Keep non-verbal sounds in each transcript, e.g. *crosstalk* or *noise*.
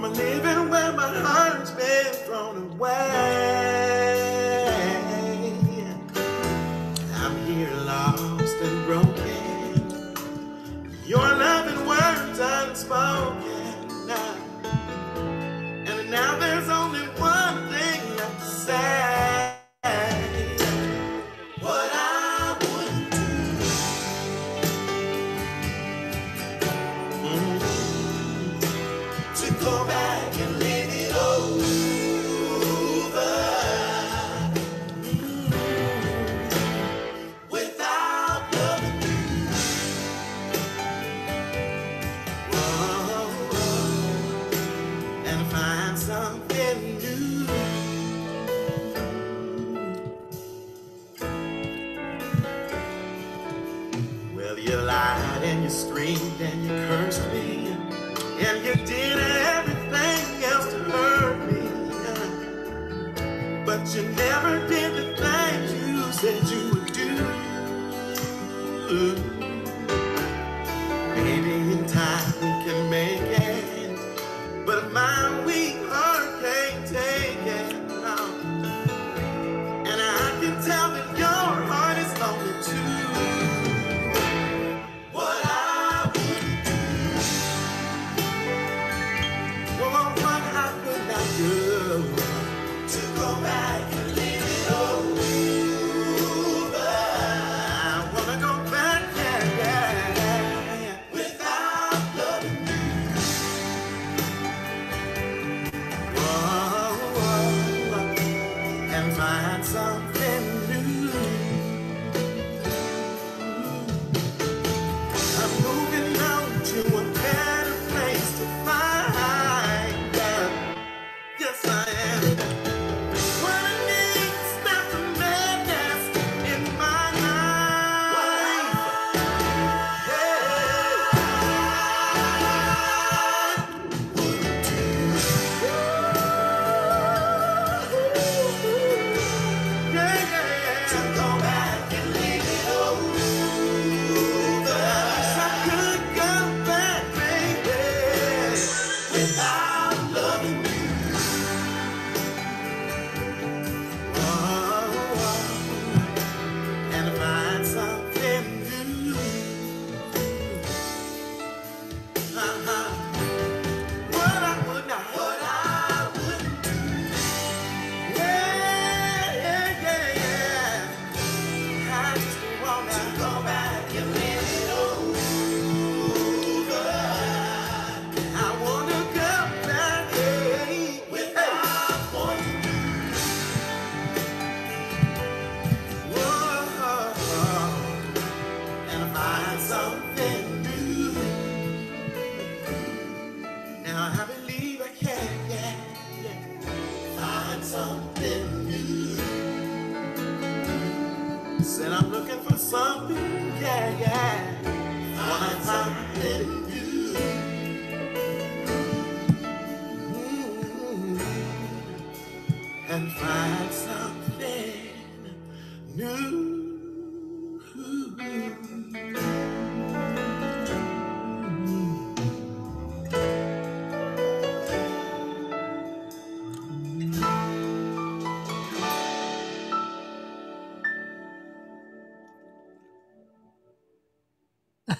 from a living where my heart's been thrown away.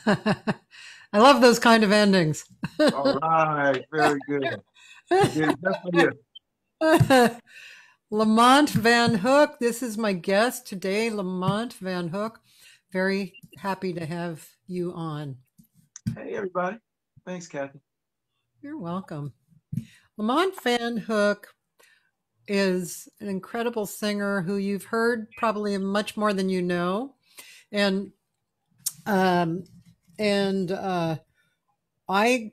*laughs* I love those kind of endings. All right, very good. Yeah, that's for you. Lamont Van Hook, this is my guest today, Lamont Van Hook. Very happy to have you on. Hey, everybody. Thanks, Cathy. You're welcome. Lamont Van Hook is an incredible singer who you've heard probably much more than you know. And um and uh I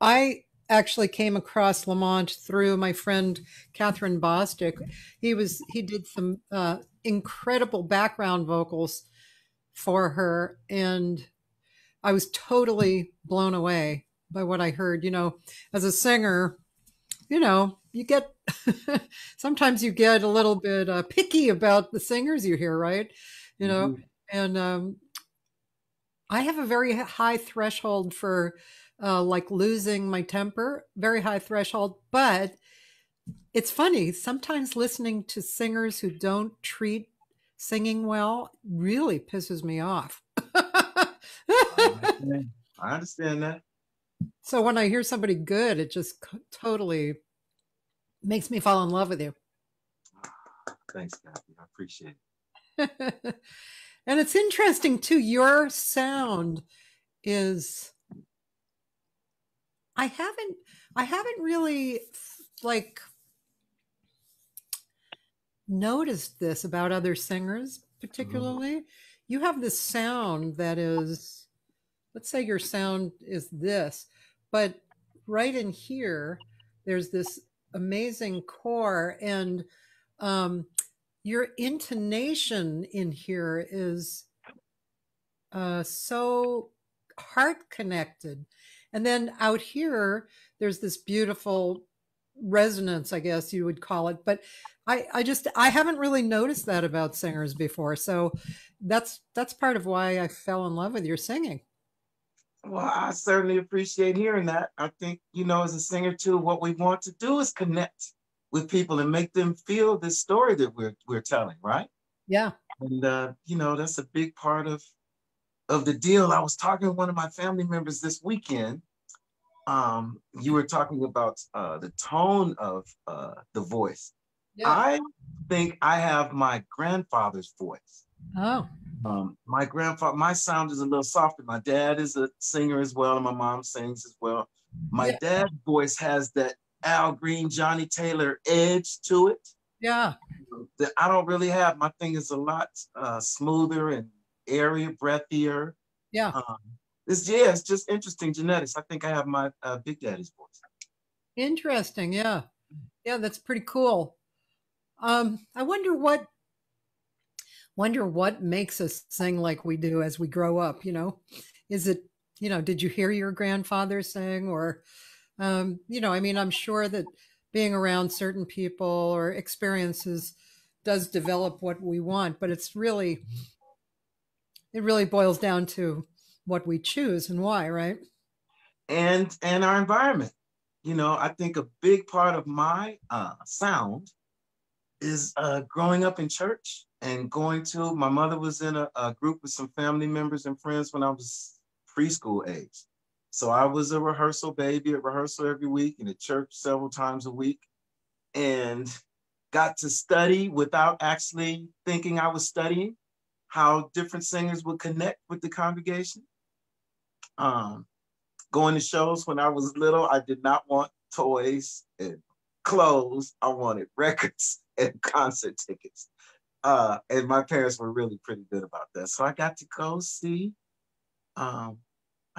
I actually came across Lamont through my friend Kathryn Bostic. He was he did some uh incredible background vocals for her and I was totally blown away by what I heard. You know, as a singer, you know, you get *laughs* sometimes you get a little bit uh, picky about the singers you hear, right? You know, Mhm. and um, I have a very high threshold for uh, like losing my temper, very high threshold. But it's funny, sometimes listening to singers who don't treat singing well really pisses me off. I *laughs* understand. I understand that. So when I hear somebody good, it just totally makes me fall in love with you. Thanks, Cathy. I appreciate it. *laughs* and it's interesting too. Your sound is I haven't I haven't really like noticed this about other singers particularly. Mm. You have this sound that is let's say your sound is this, but right in here there's this amazing core and um, your intonation in here is uh, so heart connected. And then out here, there's this beautiful resonance, I guess you would call it. But I, I just I haven't really noticed that about singers before. So that's that's part of why I fell in love with your singing. Well, I certainly appreciate hearing that. I think, you know, as a singer too, what we want to do is connect with people and make them feel this story that we're we're telling, right? Yeah. And uh, you know, that's a big part of of the deal. I was talking to one of my family members this weekend. Um, you were talking about uh, the tone of uh, the voice. Yeah. I think I have my grandfather's voice. Oh. Um, my grandfather, my sound is a little softer. My dad is a singer as well, and my mom sings as well. My yeah. dad's voice has that Al Green, Johnnie Taylor edge to it. Yeah. That I don't really have. My thing is a lot uh, smoother and airier, breathier. Yeah. Um, it's yeah, it's just interesting genetics. I think I have my uh, Big Daddy's voice. Interesting. Yeah. Yeah, that's pretty cool. Um, I wonder what wonder what makes us sing like we do as we grow up, you know? Is it, you know, did you hear your grandfather sing or um, you know, I mean, I'm sure that being around certain people or experiences does develop what we want, but it's really, it really boils down to what we choose and why, right? And and our environment. You know, I think a big part of my uh, sound is uh, growing up in church and going to. My mother was in a, a group with some family members and friends when I was preschool age, so I was a rehearsal baby at rehearsal every week and at church several times a week and got to study without actually thinking I was studying how different singers would connect with the congregation. Um, going to shows when I was little, I did not want toys and clothes. I wanted *laughs* records and concert tickets. Uh, and my parents were really pretty good about that. So I got to go see um,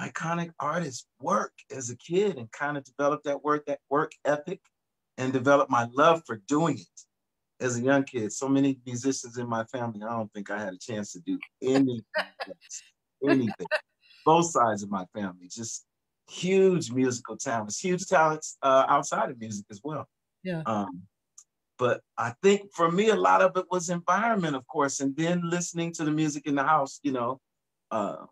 iconic artists work as a kid and kind of develop that work, that work ethic and develop my love for doing it as a young kid. So many musicians in my family, I don't think I had a chance to do anything, anything. Both sides of my family, just huge musical talents, huge talents uh, outside of music as well. Yeah. Um, but I think for me, a lot of it was environment, of course, and then listening to the music in the house, you know, uh,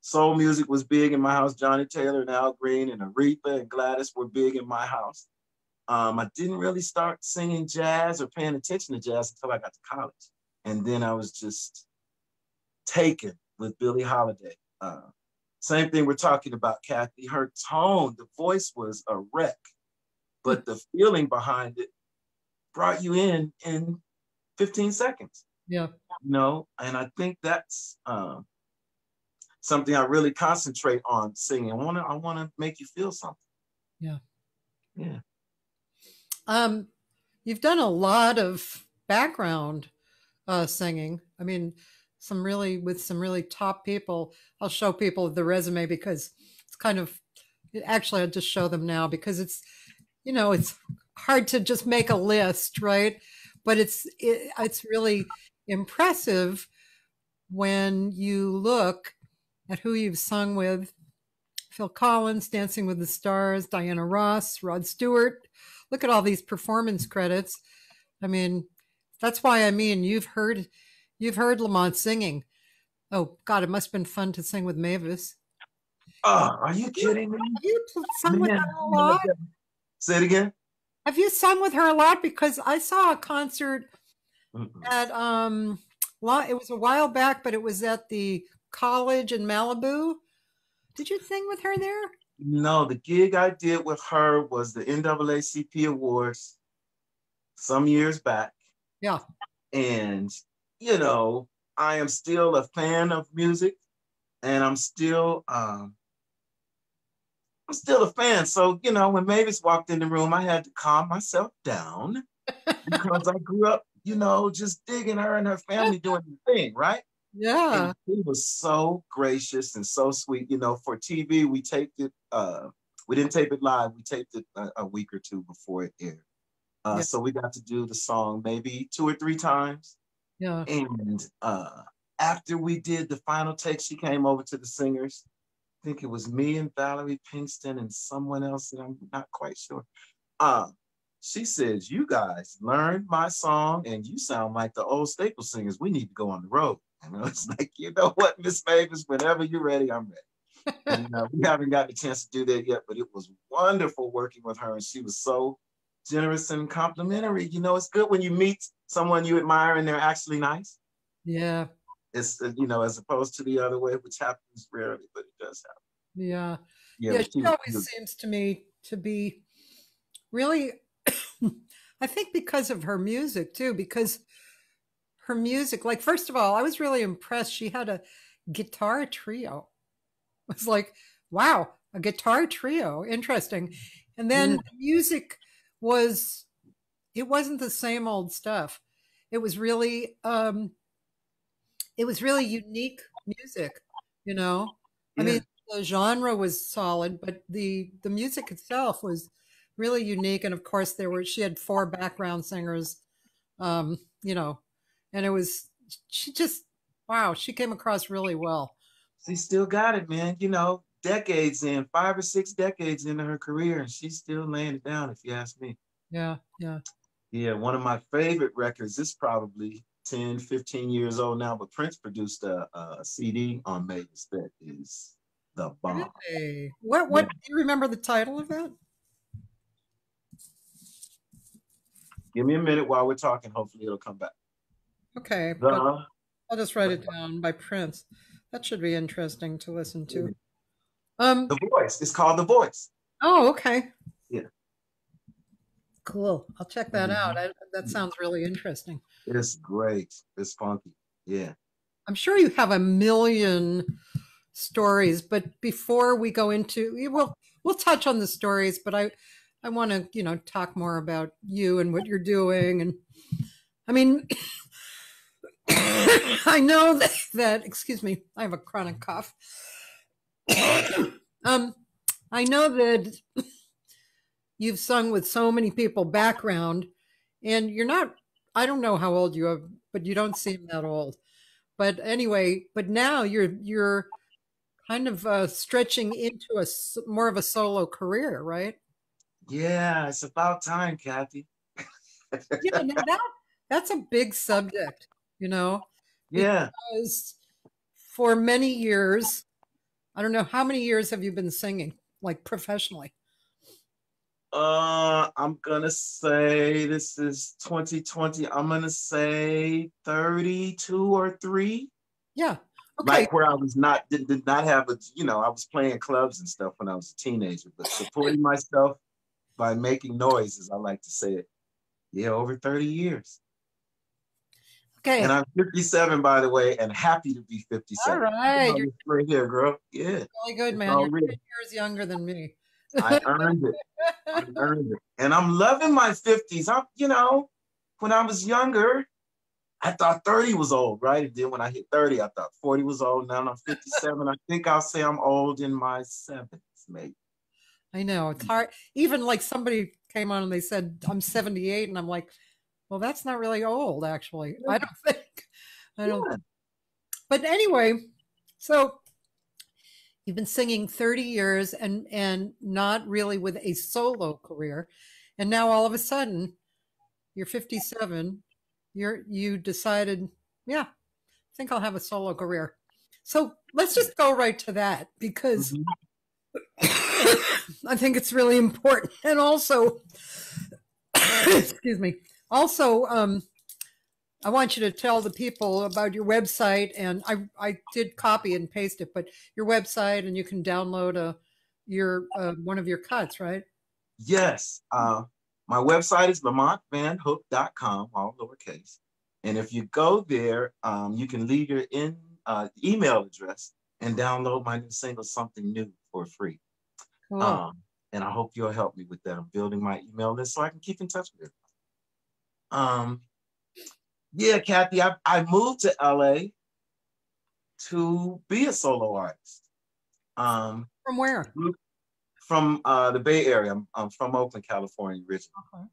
soul music was big in my house. Johnnie Taylor and Al Green and Aretha and Gladys were big in my house. Um, I didn't really start singing jazz or paying attention to jazz until I got to college. And then I was just taken with Billie Holiday. Uh, same thing we're talking about, Cathy. Her tone, the voice was a wreck, but the feeling behind it brought you in in 15 seconds. Yeah. You know, and I think that's um, something I really concentrate on singing. I want to I want to make you feel something. Yeah. Yeah. Um you've done a lot of background uh singing. I mean, some really with some really top people. I'll show people the resume because it's kind of actually I'll just show them now because it's you know, it's hard to just make a list, right? But it's it, it's really impressive when you look at who you've sung with Phil Collins, Dancing with the Stars, Diana Ross, Rod Stewart. Look at all these performance credits. I mean, that's why I mean you've heard you've heard Lamont singing. Oh God, it must have been fun to sing with Mavis. Oh, are you kidding me? Have you sung with her a lot? Say it again. Have you sung with her a lot? Because I saw a concert Mm-mm. at um, it was a while back, but it was at the college in Malibu. Did you sing with her there? No, the gig I did with her was the NAACP Awards some years back. Yeah. And, you know, I am still a fan of music and I'm still um I'm still a fan. So, you know, when Mavis walked in the room, I had to calm myself down *laughs* because I grew up, you know, just digging her and her family doing the thing, right? Yeah. And he was so gracious and so sweet. You know, for TV, we taped it. Uh, we didn't tape it live. We taped it a, a week or two before it aired. Uh, Yeah. So we got to do the song maybe two or three times. Yeah. And uh, after we did the final take, she came over to the singers. I think it was me and Valerie Pinkston and someone else that I'm not quite sure. Uh, she says, You guys learned my song and you sound like the old Staple Singers. We need to go on the road. And *laughs* I was like, You know what, Miss Mavis, whenever you're ready, I'm ready. and uh, we haven't gotten a chance to do that yet, but it was wonderful working with her. And she was so generous and complimentary. You know, it's good when you meet someone you admire and they're actually nice. Yeah. It's, uh, you know, as opposed to the other way, which happens rarely, but it does happen. Yeah. Yeah, Yeah. She she always was- seems to me to be really, *coughs* I think because of her music too, because her music, like, first of all, I was really impressed. She had a guitar trio. It was like, wow, a guitar trio. Interesting. And then Yeah. the music was, it wasn't the same old stuff. It was really, um, it was really unique music, you know? I mean, the genre was solid, but the the music itself was really unique. And of course, there were she had four background singers, um, you know, and it was she just wow, she came across really well. she still got it, man. You know, decades in, five or six decades into her career, and she's still laying it down, if you ask me. Yeah, yeah, Yeah, one of my favorite records is probably 10, 15 years old now, but Prince produced a, a CD on Mavis that is the bomb. Really? What what do you remember the title of that? Give me a minute while we're talking. Hopefully, it'll come back. Okay, The, I'll just write it down by Prince. That should be interesting to listen to. Um. the Voice. It's called The Voice. Oh, okay. Yeah. Cool. I'll check that out. Mhm. I, that sounds really interesting. It's great. It's funky. Yeah. I'm sure you have a million stories, but before we go into, we will we'll touch on the stories, but I I want to you know talk more about you and what you're doing, and I mean, *laughs* I know that, that excuse me, I have a chronic cough. *coughs* um, I know that *laughs* you've sung with so many people background, and you're not. I don't know how old you are, but you don't seem that old but anyway but now you're you're kind of uh, stretching into a more of a solo career right Yeah. It's about time, Cathy. yeah now that that's a big subject you know Yeah. because for many years i don't know how many years have you been singing like professionally Uh, I'm gonna say this is 2020. I'm gonna say 32 or three. yeah okay Like where I was not did, did not have a you know I was playing clubs and stuff when I was a teenager, but supporting myself by making noise, as I like to say it. Yeah, over 30 years. Okay And I'm 57, by the way, and happy to be 57. all right you're right here, girl. Yeah, really good man you're real. 10 years younger than me I earned it. I *laughs* earned it. And I'm loving my 50s. I'm, you know, when I was younger, I thought 30 was old, right? And then when I hit 30, I thought 40 was old. Now I'm 57. I think I'll say I'm old in my 70s, maybe. I know it's hard. Even like somebody came on and they said I'm 78, and I'm like, well, that's not really old, actually. I don't *laughs* think. I don't. Yeah. But anyway, so you've been singing 30 years and and not really with a solo career, and now all of a sudden, you're 57. You're you decided, yeah, I think I'll have a solo career. So let's just go right to that because Mhm. *coughs* I think it's really important. And also, *coughs* excuse me, also, um, I want you to tell the people about your website. And I, I did copy and paste it, but your website, and you can download a your uh, one of your cuts, right? Yes. Uh, my website is lamontvanhook.com, all lowercase. And if you go there, um, you can leave your in uh, email address and download my new single, Something New, for free. Cool. Um, and I hope you'll help me with that. I'm building my email list so I can keep in touch with it. Um, yeah, Cathy, I, I moved to LA to be a solo artist. Um, From where? From uh, the Bay Area. I'm, I'm from Oakland, California originally. Okay.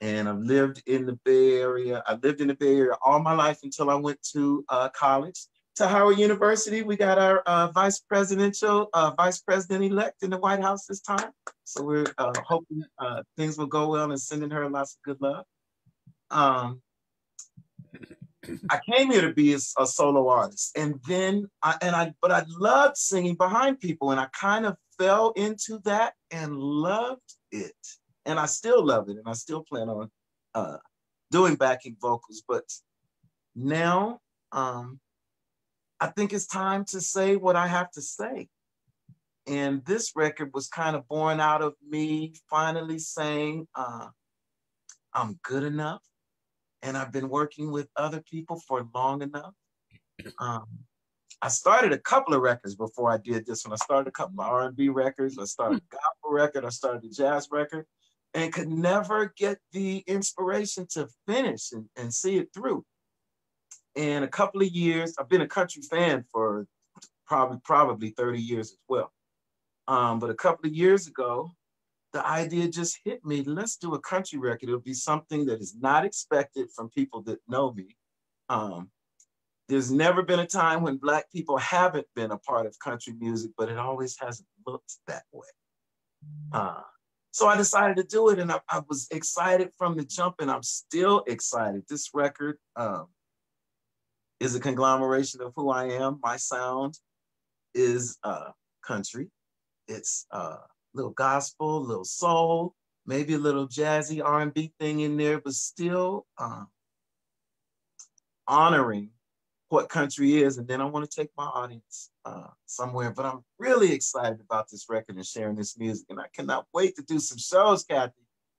And I've lived in the Bay Area. I lived in the Bay Area all my life until I went to uh, college to Howard University. We got our uh, vice presidential, uh, vice president elect in the White House this time. So we're uh, hoping uh, things will go well and sending her lots of good love. Um, I came here to be a, a, solo artist, and then I and I, but I loved singing behind people, and I kind of fell into that and loved it, and I still love it, and I still plan on uh, doing backing vocals. But now, um, I think it's time to say what I have to say. And this record was kind of born out of me finally saying, uh, I'm good enough. And I've been working with other people for long enough. Um, I started a couple of records before I did this one. I started a couple of R&B records. I started a gospel record. I started a jazz record and could never get the inspiration to finish and, and see it through in a couple of years, I've been a country fan for probably probably 30 years as well. Um, but a couple of years ago, the idea just hit me. Let's do a country record. It'll be something that is not expected from people that know me. Um, there's never been a time when Black people haven't been a part of country music, but it always hasn't looked that way. Uh, so I decided to do it, and I, I, was excited from the jump, and I'm still excited. This record, um, is a conglomeration of who I am. My sound is uh, country. It's uh, little gospel, little soul, maybe a little jazzy R&B thing in there, but still uh, honoring what country is. And then I want to take my audience uh, somewhere. But I'm really excited about this record and sharing this music. And I cannot wait to do some shows, Cathy.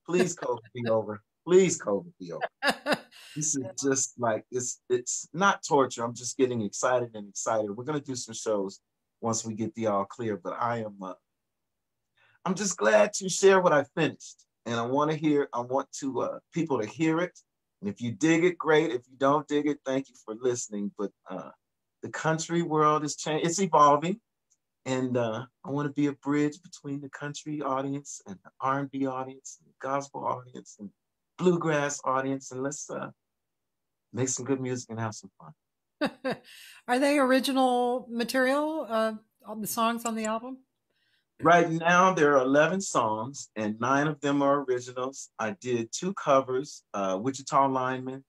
Please COVID be over. Please COVID be over. *laughs* this is just like it's it's not torture. I'm just getting excited and excited. We're gonna do some shows once we get the all clear. But I am uh, I'm just glad to share what I finished, and I want to hear. I want to uh, people to hear it. And if you dig it, great. If you don't dig it, thank you for listening. But uh, the country world is changing. It's evolving, and uh, I want to be a bridge between the country audience and the R&B audience, and the gospel audience, and bluegrass audience, and let's uh, make some good music and have some fun. *laughs* Are they original material? Uh, the songs on the album? Right now, there are 11 songs, and nine of them are originals. I did two covers uh, Wichita Lineman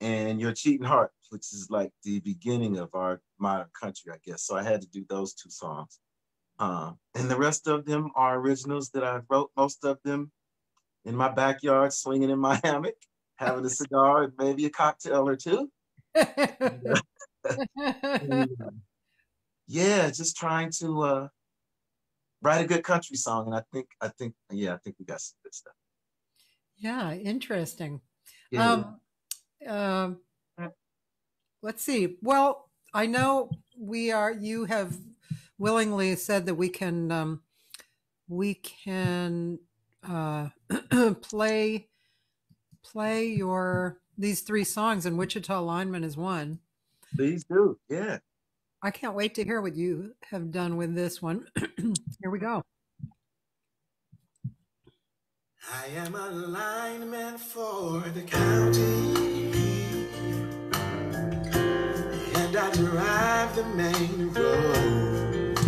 and Your Cheating Heart, which is like the beginning of our modern country, I guess. So I had to do those two songs. Um, and the rest of them are originals that I wrote, most of them in my backyard, swinging in my *laughs* hammock having a cigar and maybe a cocktail or two. and, *laughs* uh, *laughs* yeah, just trying to uh, write a good country song, and I think I think yeah, I think we got some good stuff. Yeah, interesting. Yeah. Um, uh, let's see. Well, I know we are. You have willingly said that we can um, we can uh, *clears throat* play play your these three songs, and Wichita Lineman is one. Please do, yeah. I can't wait to hear what you have done with this one. *clears throat* Here we go. I am a lineman for the county, and I drive the main road,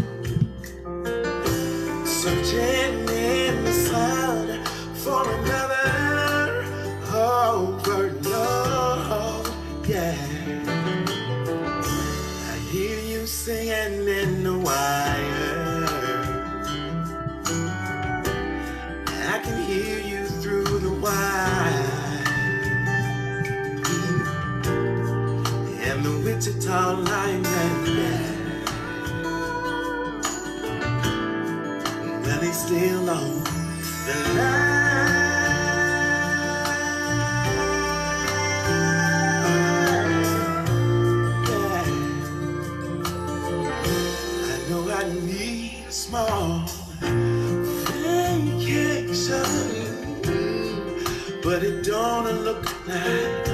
searching in the sun for Wichita lineman. Well, he's still on the line. small vacation, but it don't look like.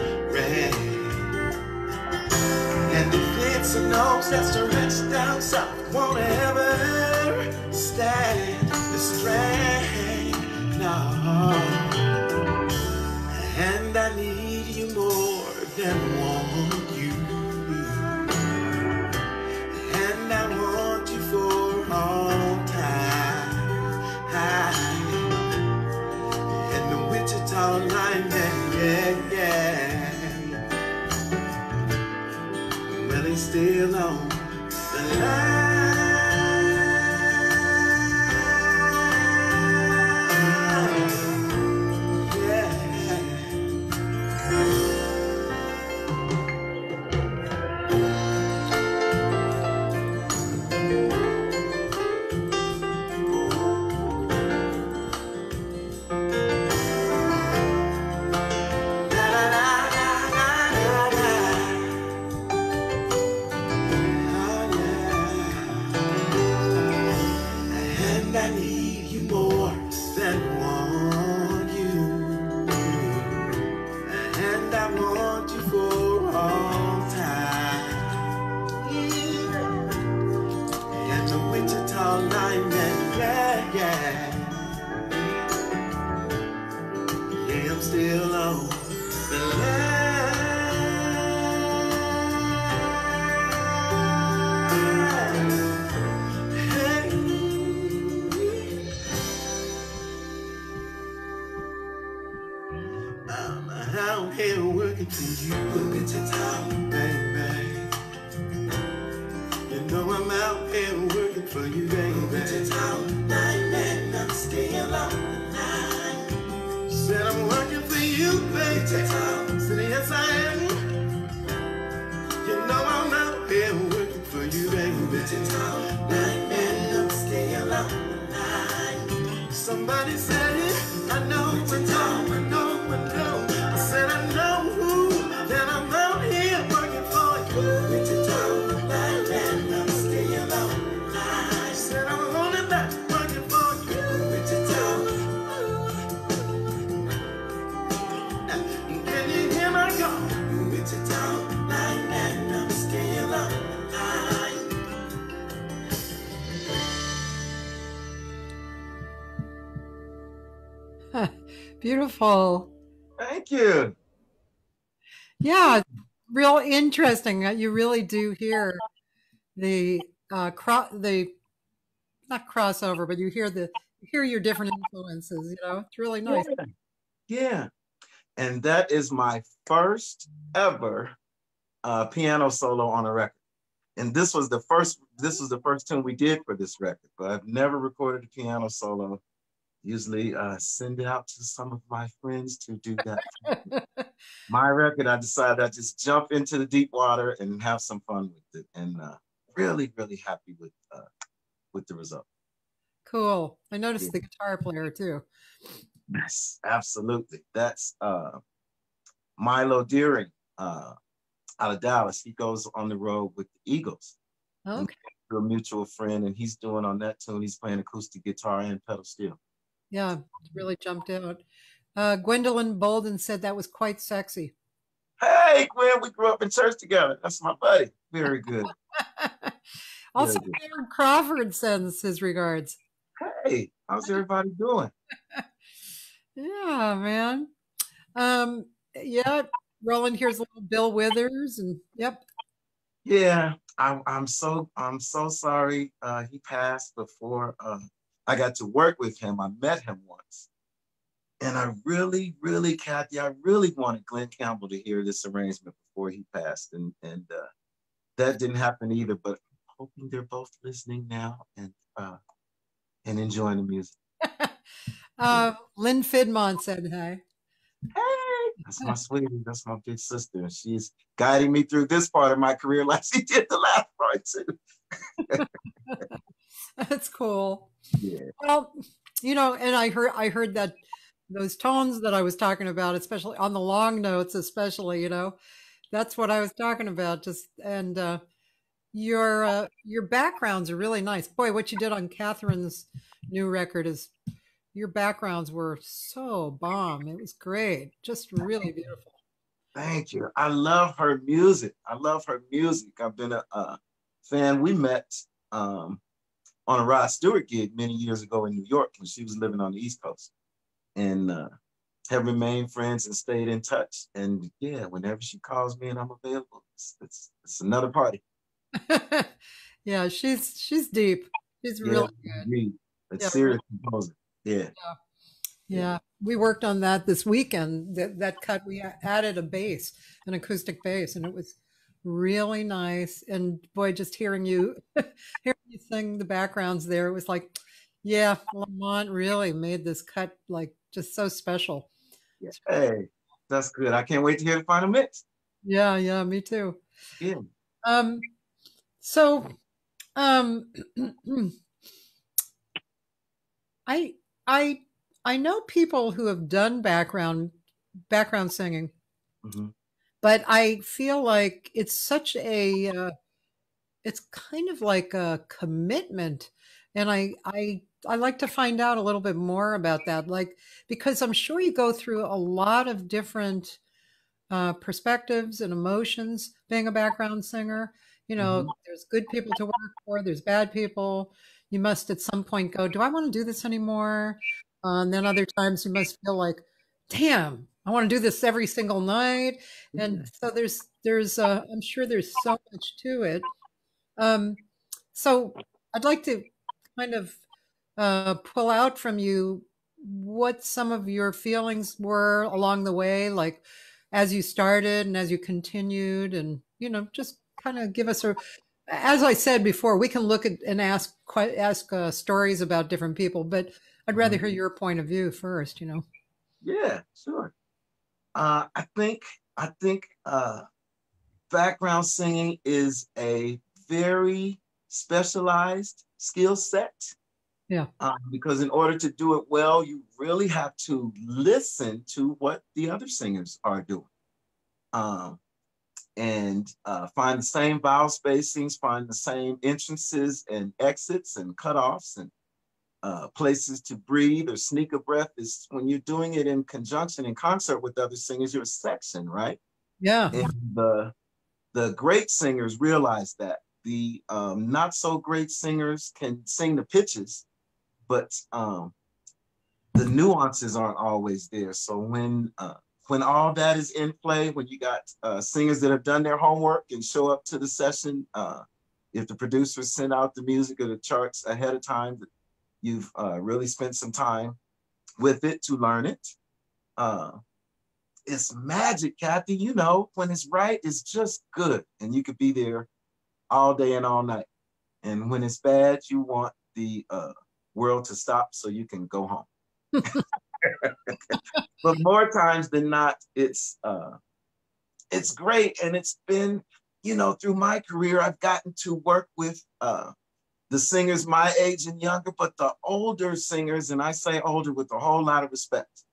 Nose that's stretched down south, won't ever stand the strain. No. Somebody said it. I know, Beautiful. Thank you. Yeah, real interesting. You really do hear the uh cro- the not crossover, but you hear the you hear your different influences, you know. It's really nice. Yeah. Yeah. And that is my first ever uh, piano solo on a record. And this was the first, this was the first tune we did for this record, but I've never recorded a piano solo. Usually uh, send it out to some of my friends to do that. *laughs* my record, I decided I'd just jump into the deep water and have some fun with it. And uh, really, really happy with uh, with the result. Cool. I noticed the guitar player too. Yes, absolutely. That's uh, Milo Deering uh, out of Dallas. He goes on the road with the Eagles. Okay. A mutual friend, and he's doing on that tune. He's playing acoustic guitar and pedal steel. Yeah, really jumped out. Uh, Gwendolyn Bolden said that was quite sexy. Hey, Gwen, we grew up in church together. That's my buddy. Very good. *laughs* also, good. Aaron Crawford sends his regards. Hey, how's everybody doing? *laughs* Yeah, man. Um, yeah, Roland here's a little Bill Withers, and yep. Yeah, I'm. I'm so. I'm so sorry. Uh, he passed before uh, I got to work with him. I met him once, and I really, really, Cathy, I really wanted Glen Campbell to hear this arrangement before he passed, and and uh, that didn't happen either. But I'm hoping they're both listening now and uh, and enjoying the music. *laughs* Uh, Lynn Fiddmont said hi. Hey, that's my sweetie. That's my big sister. and She's guiding me through this part of my career like she did the last part too. *laughs* That's cool. Yeah. Well, you know, and I heard I heard that those tones that I was talking about, especially on the long notes, especially, you know, that's what I was talking about. Just and uh, your uh, your backgrounds are really nice. Boy, what you did on Kathryn's new record is your backgrounds were so bomb. It was great, just really beautiful. Thank you. I love her music. I love her music. I've been a, a fan. We met um, on a Rod Stewart gig many years ago in New York when she was living on the East Coast, and uh, have remained friends and stayed in touch. And yeah, whenever she calls me and I'm available, it's it's, it's another party. *laughs* yeah, she's she's deep. She's yeah, really good. It's yeah, serious composer. Yeah. yeah. Yeah. We worked on that this weekend. That that cut we added a bass, an acoustic bass, and it was really nice. And boy, just hearing you *laughs* hearing you sing the backgrounds there, it was like, yeah, Lamont really made this cut like just so special. Yeah. Hey, that's good. I can't wait to hear the final mix. Yeah, yeah, me too. Yeah. Um so um *clears throat* I I I know people who have done background background singing, mm-hmm. but I feel like it's such a uh, it's kind of like a commitment, and I I I like to find out a little bit more about that, like because I'm sure you go through a lot of different uh, perspectives and emotions being a background singer. You know, mm-hmm. there's good people to work for, there's bad people you must at some point go, Do I want to do this anymore? Uh, and then other times you must feel like, Damn, I want to do this every single night. And so there's, there's, uh, I'm sure there's so much to it. Um, so I'd like to kind of uh, pull out from you what some of your feelings were along the way, like as you started and as you continued, and you know, just kind of give us a as I said before, we can look at and ask quite ask uh, stories about different people, but I'd rather mm-hmm. hear your point of view first. You know. Yeah, sure. Uh, I think I think uh, background singing is a very specialized skill set. Yeah. Um, because in order to do it well, you really have to listen to what the other singers are doing. Um, and uh, find the same vowel spacings, find the same entrances and exits and cutoffs and uh, places to breathe or sneak a breath is when you're doing it in conjunction, in concert with other singers, you're a section, right? Yeah. And the, the great singers realize that. The um, not so great singers can sing the pitches, but um, the nuances aren't always there. So when uh, when all that is in play, when you got uh, singers that have done their homework and show up to the session, uh, if the producers send out the music or the charts ahead of time, you've uh, really spent some time with it to learn it. Uh, it's magic, Cathy. You know, when it's right, it's just good, and you could be there all day and all night. And when it's bad, you want the uh, world to stop so you can go home. *laughs* but more times than not, it's uh, it's great, and it's been, you know, through my career, I've gotten to work with uh, the singers my age and younger, but the older singers, and I say older with a whole lot of respect.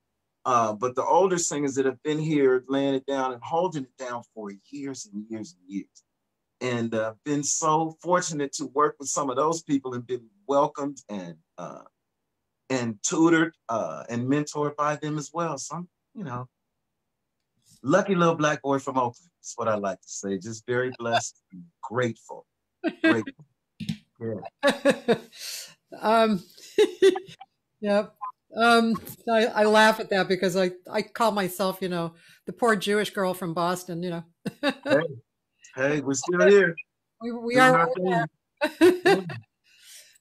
Uh, but the older singers that have been here laying it down and holding it down for years and years and years. And uh, been so fortunate to work with some of those people and been welcomed and uh, and tutored uh, and mentored by them as well. So I'm, you know, lucky little black boy from Oakland. That's what I like to say. Just very blessed, grateful. Grateful. *laughs* Yeah. um, *laughs* yep. Um, I, I laugh at that because I, I call myself, you know, the poor Jewish girl from Boston, you know. *laughs* hey, hey, we're still here. We, we are. *laughs* yeah.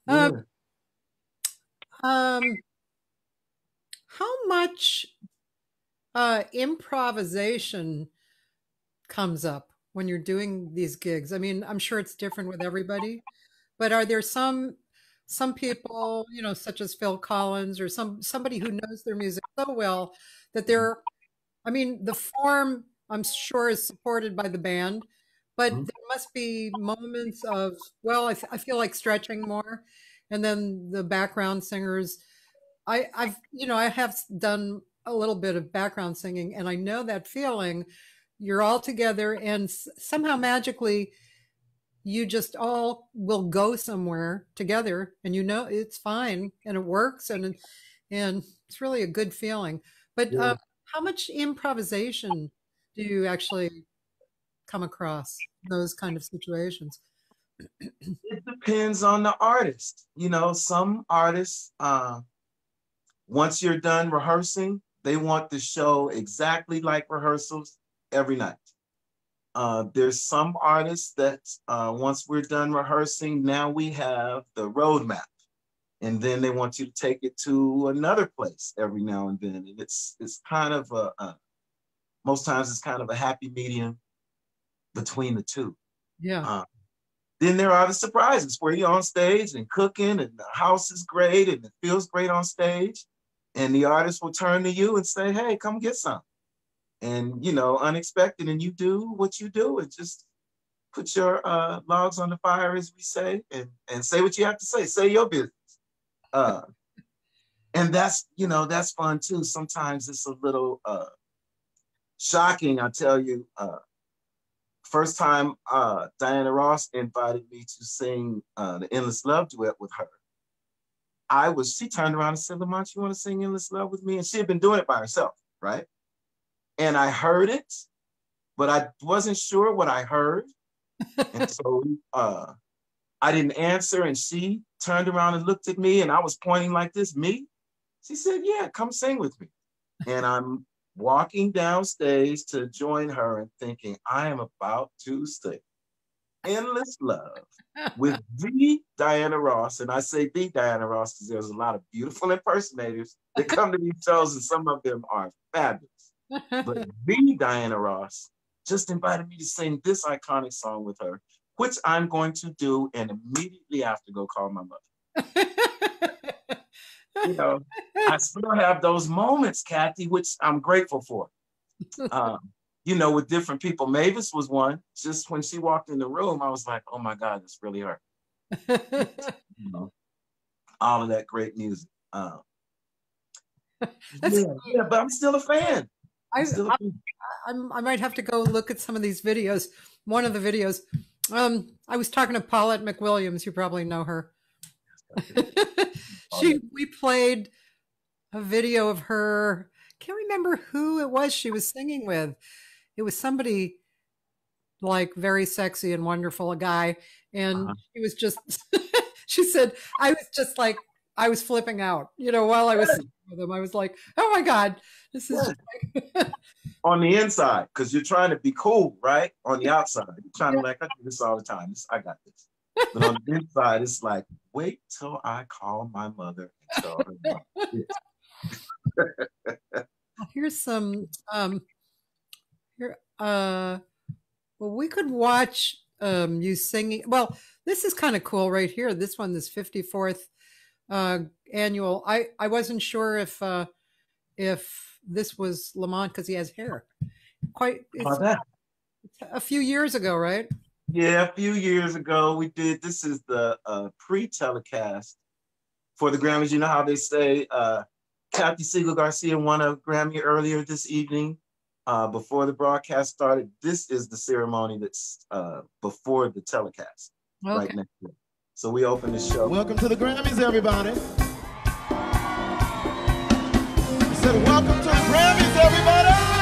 Um, um, how much uh, improvisation comes up when you're doing these gigs? I mean, I'm sure it's different with everybody, but are there some some people, you know, such as Phil Collins or some somebody who knows their music so well that they're, I mean, the form I'm sure is supported by the band, but mm-hmm. there must be moments of, well, I, I feel like stretching more and then the background singers. I, I've you know I have done a little bit of background singing, and I know that feeling. You're all together, and somehow magically, you just all will go somewhere together, and you know it's fine and it works, and and it's really a good feeling. But yeah. uh, how much improvisation do you actually come across those kind of situations? it depends on the artist. You know, some artists, uh, once you're done rehearsing, they want the show exactly like rehearsals every night. Uh, there's some artists that uh, once we're done rehearsing, now we have the roadmap. And then they want you to take it to another place every now and then. And it's it's kind of a, a most times it's kind of a happy medium between the two. Yeah. Uh, then there are the surprises where you're on stage and cooking and the house is great and it feels great on stage. And the artist will turn to you and say, hey, come get some. And, you know, unexpected. And you do what you do and just put your uh, logs on the fire, as we say, and, and say what you have to say. Say your business. Uh, *laughs* and that's, you know, that's fun too. Sometimes it's a little uh, shocking, I tell you. Uh, first time uh, Diana Ross invited me to sing uh, the Endless Love duet with her, I was, she turned around and said, Lamont, you want to sing Endless Love with me? And she had been doing it by herself, right? And I heard it, but I wasn't sure what I heard. *laughs* and so uh, I didn't answer. And she turned around and looked at me, and I was pointing like this, me. She said, Yeah, come sing with me. And I'm walking downstage to join her and thinking, I am about to sing Endless Love *laughs* with the Diana Ross. And I say the Diana Ross because there's a lot of beautiful *laughs* impersonators that come to these shows, and some of them are fabulous. But *laughs* the Diana Ross just invited me to sing this iconic song with her, which I'm going to do and immediately after go call my mother. You know, I *laughs* still have those moments, Kathy, which I'm grateful for. Um, you know, with different people. Mavis was one. Just when she walked in the room, I was like, oh my God, it's really her. *laughs* you know, all of that great music. Um, *laughs* yeah, yeah, but I'm still a fan. I, still a fan. I, I, might have to go look at some of these videos. One of the videos, um, I was talking to Paulette McWilliams. You probably know her. She we played a video of her. Can't remember who it was she was singing with. It was somebody like very sexy and wonderful, a guy, and uh-huh. she was just. *laughs* she said, "I was just like I was flipping out, you know, while I was with him. I was like, oh my God, this is like... *laughs* on the inside, because you're trying to be cool, right? On the outside, you're trying yeah. to like, I do this all the time. I got this. But on the inside, it's like, wait till I call my mother and tell her *laughs* Here's some um here uh well we could watch um you singing well this is kind of cool right here. This one this 54th uh annual. I I wasn't sure if uh if this was Lamont because he has hair. Quite it's, a few years ago, right? Yeah, a few years ago we did. This is the uh, pre-telecast for the Grammys. You know how they say uh, Kathy Segal Garcia won a Grammy earlier this evening uh, before the broadcast started. This is the ceremony that's uh, before the telecast okay. right next to it. So we open the show. Welcome to the Grammys, everybody. I said, welcome to the Grammys, everybody.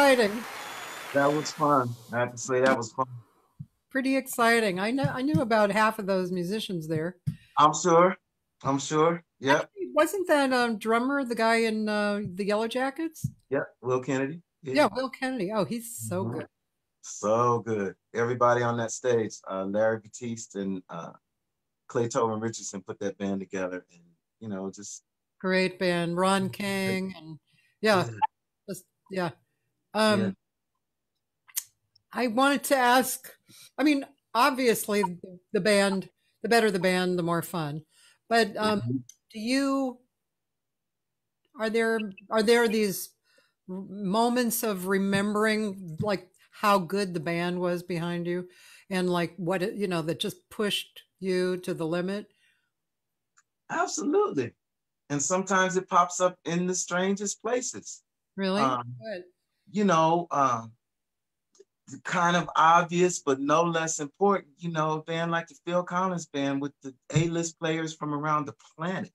Exciting. That was fun. I have to say that was fun. Pretty exciting. I know I knew about half of those musicians there. I'm sure. I'm sure. Yeah. Actually, wasn't that um, drummer the guy in uh, the Yellow Jackets? Yeah, Will Kennedy. Yeah, Will Kennedy. Oh, he's so Mhm. good. So good. Everybody on that stage, uh, Larry Batiste and uh, Clay Tobin Richardson put that band together, and you know, just Great band. Ron King and yeah, just yeah. Um Yeah. I wanted to ask, I mean, obviously the band, the better the band, the more fun. But um Mhm. do you are there are there these moments of remembering like how good the band was behind you and like what it, you know that just pushed you to the limit absolutely. And sometimes it pops up in the strangest places. really Um, you know, um, kind of obvious, but no less important. You know, a band like the Phil Collins band with the A-list players from around the planet.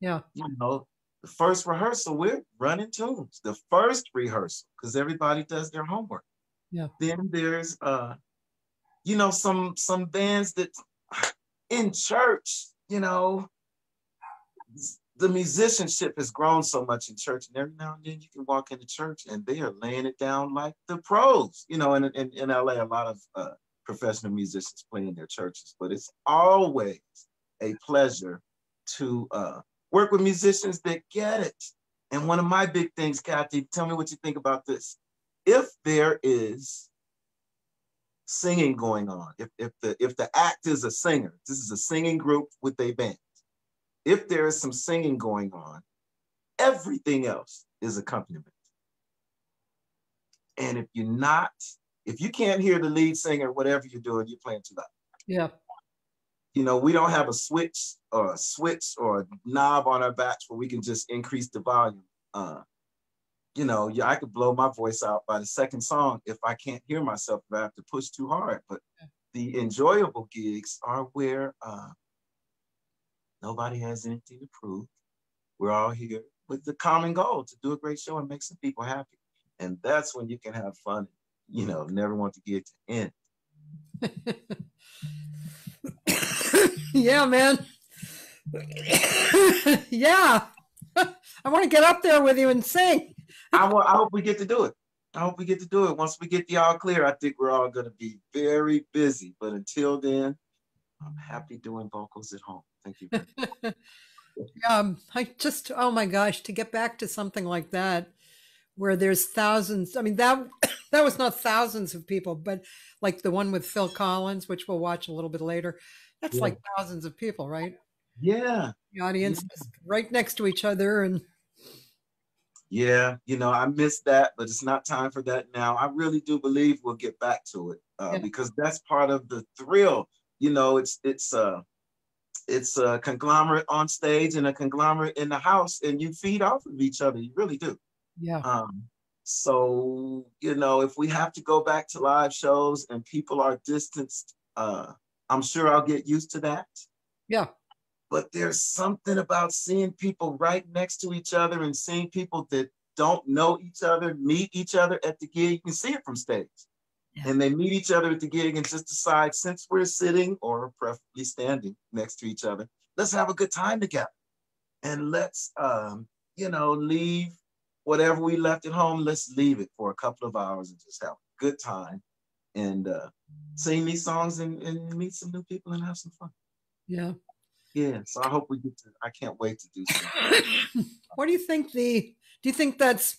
yeah You know, the first rehearsal, we're running tunes. The first rehearsal, because everybody does their homework. Yeah. Then there's, uh, you know, some some bands that in church, you know, the musicianship has grown so much in church, and every now and then you can walk into church and they are laying it down like the pros. You know, in in, in LA, a lot of uh, professional musicians play in their churches, but it's always a pleasure to uh, work with musicians that get it. And one of my big things, Kathy, tell me what you think about this. If there is singing going on, if, if the if the act is a singer, this is a singing group with a band. If there is some singing going on, everything else is accompaniment. And if you're not, if you can't hear the lead singer, whatever you're doing, you're playing too loud yeah you know, we don't have a switch or a switch or a knob on our backs where we can just increase the volume. Uh, you know, yeah, I could blow my voice out by the second song if I can't hear myself if I have to push too hard. But the enjoyable gigs are where uh, nobody has anything to prove. We're all here with the common goal to do a great show and make some people happy. And that's when you can have fun, you know, never want to get to end. *laughs* yeah, man. *laughs* yeah. *laughs* I want to get up there with you and sing. I, I hope we get to do it. I hope we get to do it. Once we get the all clear, I think we're all going to be very busy. But until then, I'm happy doing vocals at home. Thank you. *laughs* Um, I just, oh my gosh, to get back to something like that, where there's thousands. I mean, that *coughs* that was not thousands of people, but like the one with Phil Collins, which we'll watch a little bit later. That's Yeah. like thousands of people, right? yeah. The audience is right next to each other, and Yeah. You know, I missed that, but it's not time for that now. I really do believe we'll get back to it uh, Yeah. because that's part of the thrill. You know, it's, it's, uh, it's a conglomerate on stage and a conglomerate in the house, and you feed off of each other. You really do. yeah, Um, so you know, if we have to go back to live shows and people are distanced, uh, I'm sure I'll get used to that. yeah, But there's something about seeing people right next to each other and seeing people that don't know each other meet each other at the gig. You can see it from stage. And they meet each other at the gig and just decide, since we're sitting or preferably standing next to each other, let's have a good time together. And let's, um, you know, leave whatever we left at home, let's leave it for a couple of hours and just have a good time and uh, sing these songs and, and meet some new people and have some fun. yeah. Yeah, so I hope we get to, I can't wait to do so. *laughs* what do you think the do you think that's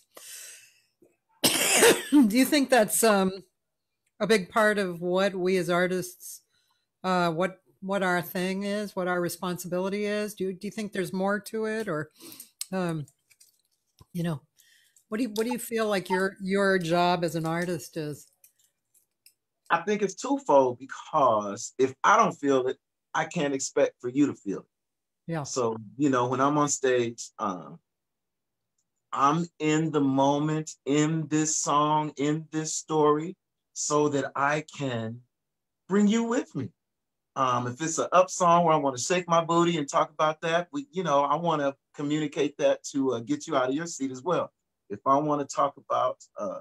*coughs* do you think that's um a big part of what we as artists uh what what our thing is what our responsibility is. Do you, do you think there's more to it or um you know what do you what do you feel like your your job as an artist is? I think it's twofold because if I don't feel it, I can't expect for you to feel it. yeah. So, you know, when I'm on stage, um, I'm in the moment, in this song, in this story, so that I can bring you with me. Um, if it's an up song where I want to shake my booty and talk about that, we, you know, I want to communicate that to uh, get you out of your seat as well. If I want to talk about uh,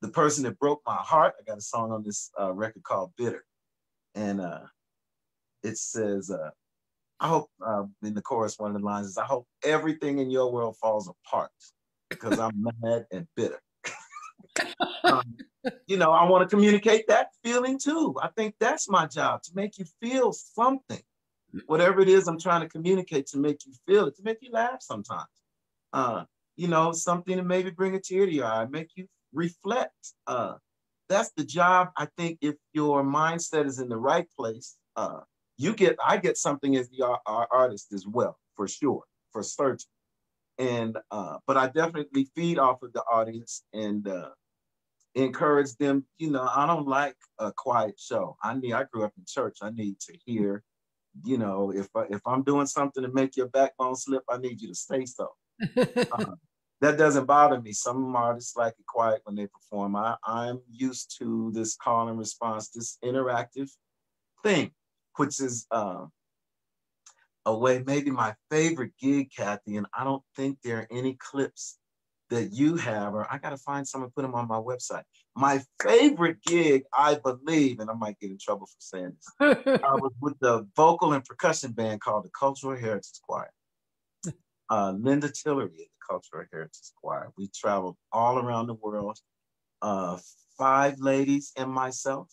the person that broke my heart. I got a song on this uh, record called Bitter. And uh, it says, uh, I hope uh, in the chorus, one of the lines is, I hope everything in your world falls apart because I'm *laughs* mad and bitter. Um, you know, I want to communicate that feeling too. I think that's my job to make you feel something, whatever it is I'm trying to communicate to make you feel it, to make you laugh sometimes. Uh, you know, something to maybe bring a tear to your eye, make you reflect. Uh, that's the job. I think if your mindset is in the right place, uh, you get, I get something as the artist as well, for sure, for certain. And, uh, but I definitely feed off of the audience and uh, encourage them. You know, I don't like a quiet show. I need, I grew up in church. I need to hear, you know, if, I, if I'm doing something to make your backbone slip, I need you to say so. *laughs* uh, that doesn't bother me. Some artists like it quiet when they perform. I, I'm used to this call and response, this interactive thing, which is uh, a way, maybe my favorite gig, Kathy, and I don't think there are any clips that you have, or I got to find some and put them on my website. My favorite gig, I believe, and I might get in trouble for saying this, *laughs* I was with the vocal and percussion band called the Cultural Heritage Choir. *laughs* Uh, Linda Tillery of the Cultural Heritage Choir. We traveled all around the world, uh, five ladies and myself.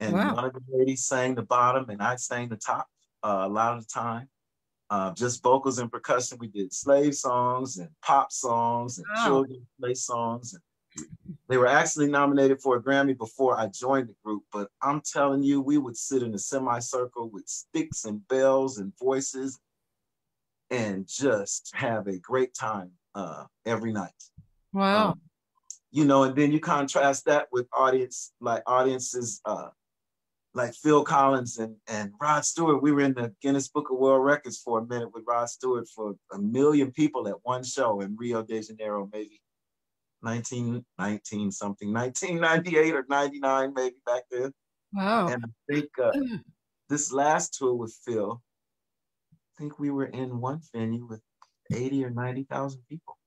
And wow. one of the ladies sang the bottom and I sang the top uh, a lot of the time. Uh, just vocals and percussion. We did slave songs and pop songs and wow. children's play songs. And they were actually nominated for a Grammy before I joined the group, but I'm telling you, we would sit in a semicircle with sticks and bells and voices and just have a great time uh, every night. Wow. Um, you know, and then you contrast that with audience, like audiences uh, like Phil Collins and, and Rod Stewart. We were in the Guinness Book of World Records for a minute with Rod Stewart for a million people at one show in Rio de Janeiro, maybe 1919 something, 1998 or 99, maybe back then. Wow. And I think uh, *clears throat* this last tour with Phil, I think we were in one venue with 80 or 90,000 people.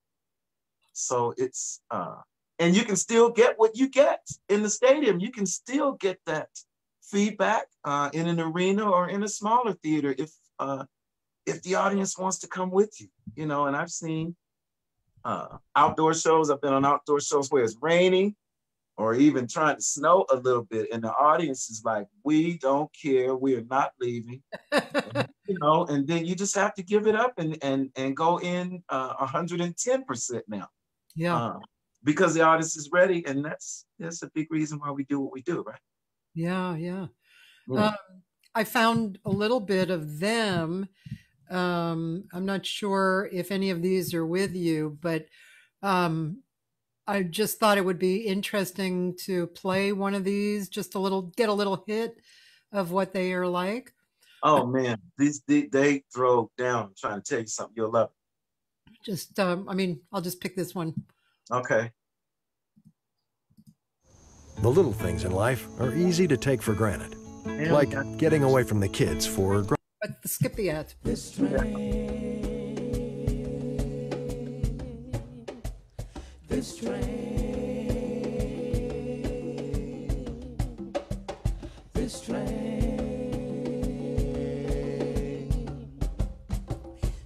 So it's, uh, and you can still get what you get in the stadium. You can still get that feedback uh, in an arena or in a smaller theater if uh, if the audience wants to come with you. You know, and I've seen uh, outdoor shows. I've been on outdoor shows where it's raining or even trying to snow a little bit, and the audience is like, "We don't care. We are not leaving." *laughs* you know, and then you just have to give it up and and and go in uh, 110 percent now. Yeah. Uh, because the artist is ready, and that's that's a big reason why we do what we do, right? Yeah, yeah. yeah. Um, I found a little bit of them. Um, I'm not sure if any of these are with you, but um, I just thought it would be interesting to play one of these, just a little, get a little hit of what they are like. Oh man, these they, they throw down. I'm trying to tell you something. You'll love it. Just, um, I mean, I'll just pick this one. Okay. The little things in life are easy to take for granted, yeah. like getting away from the kids for. But skip the ad. This train. this train, this train,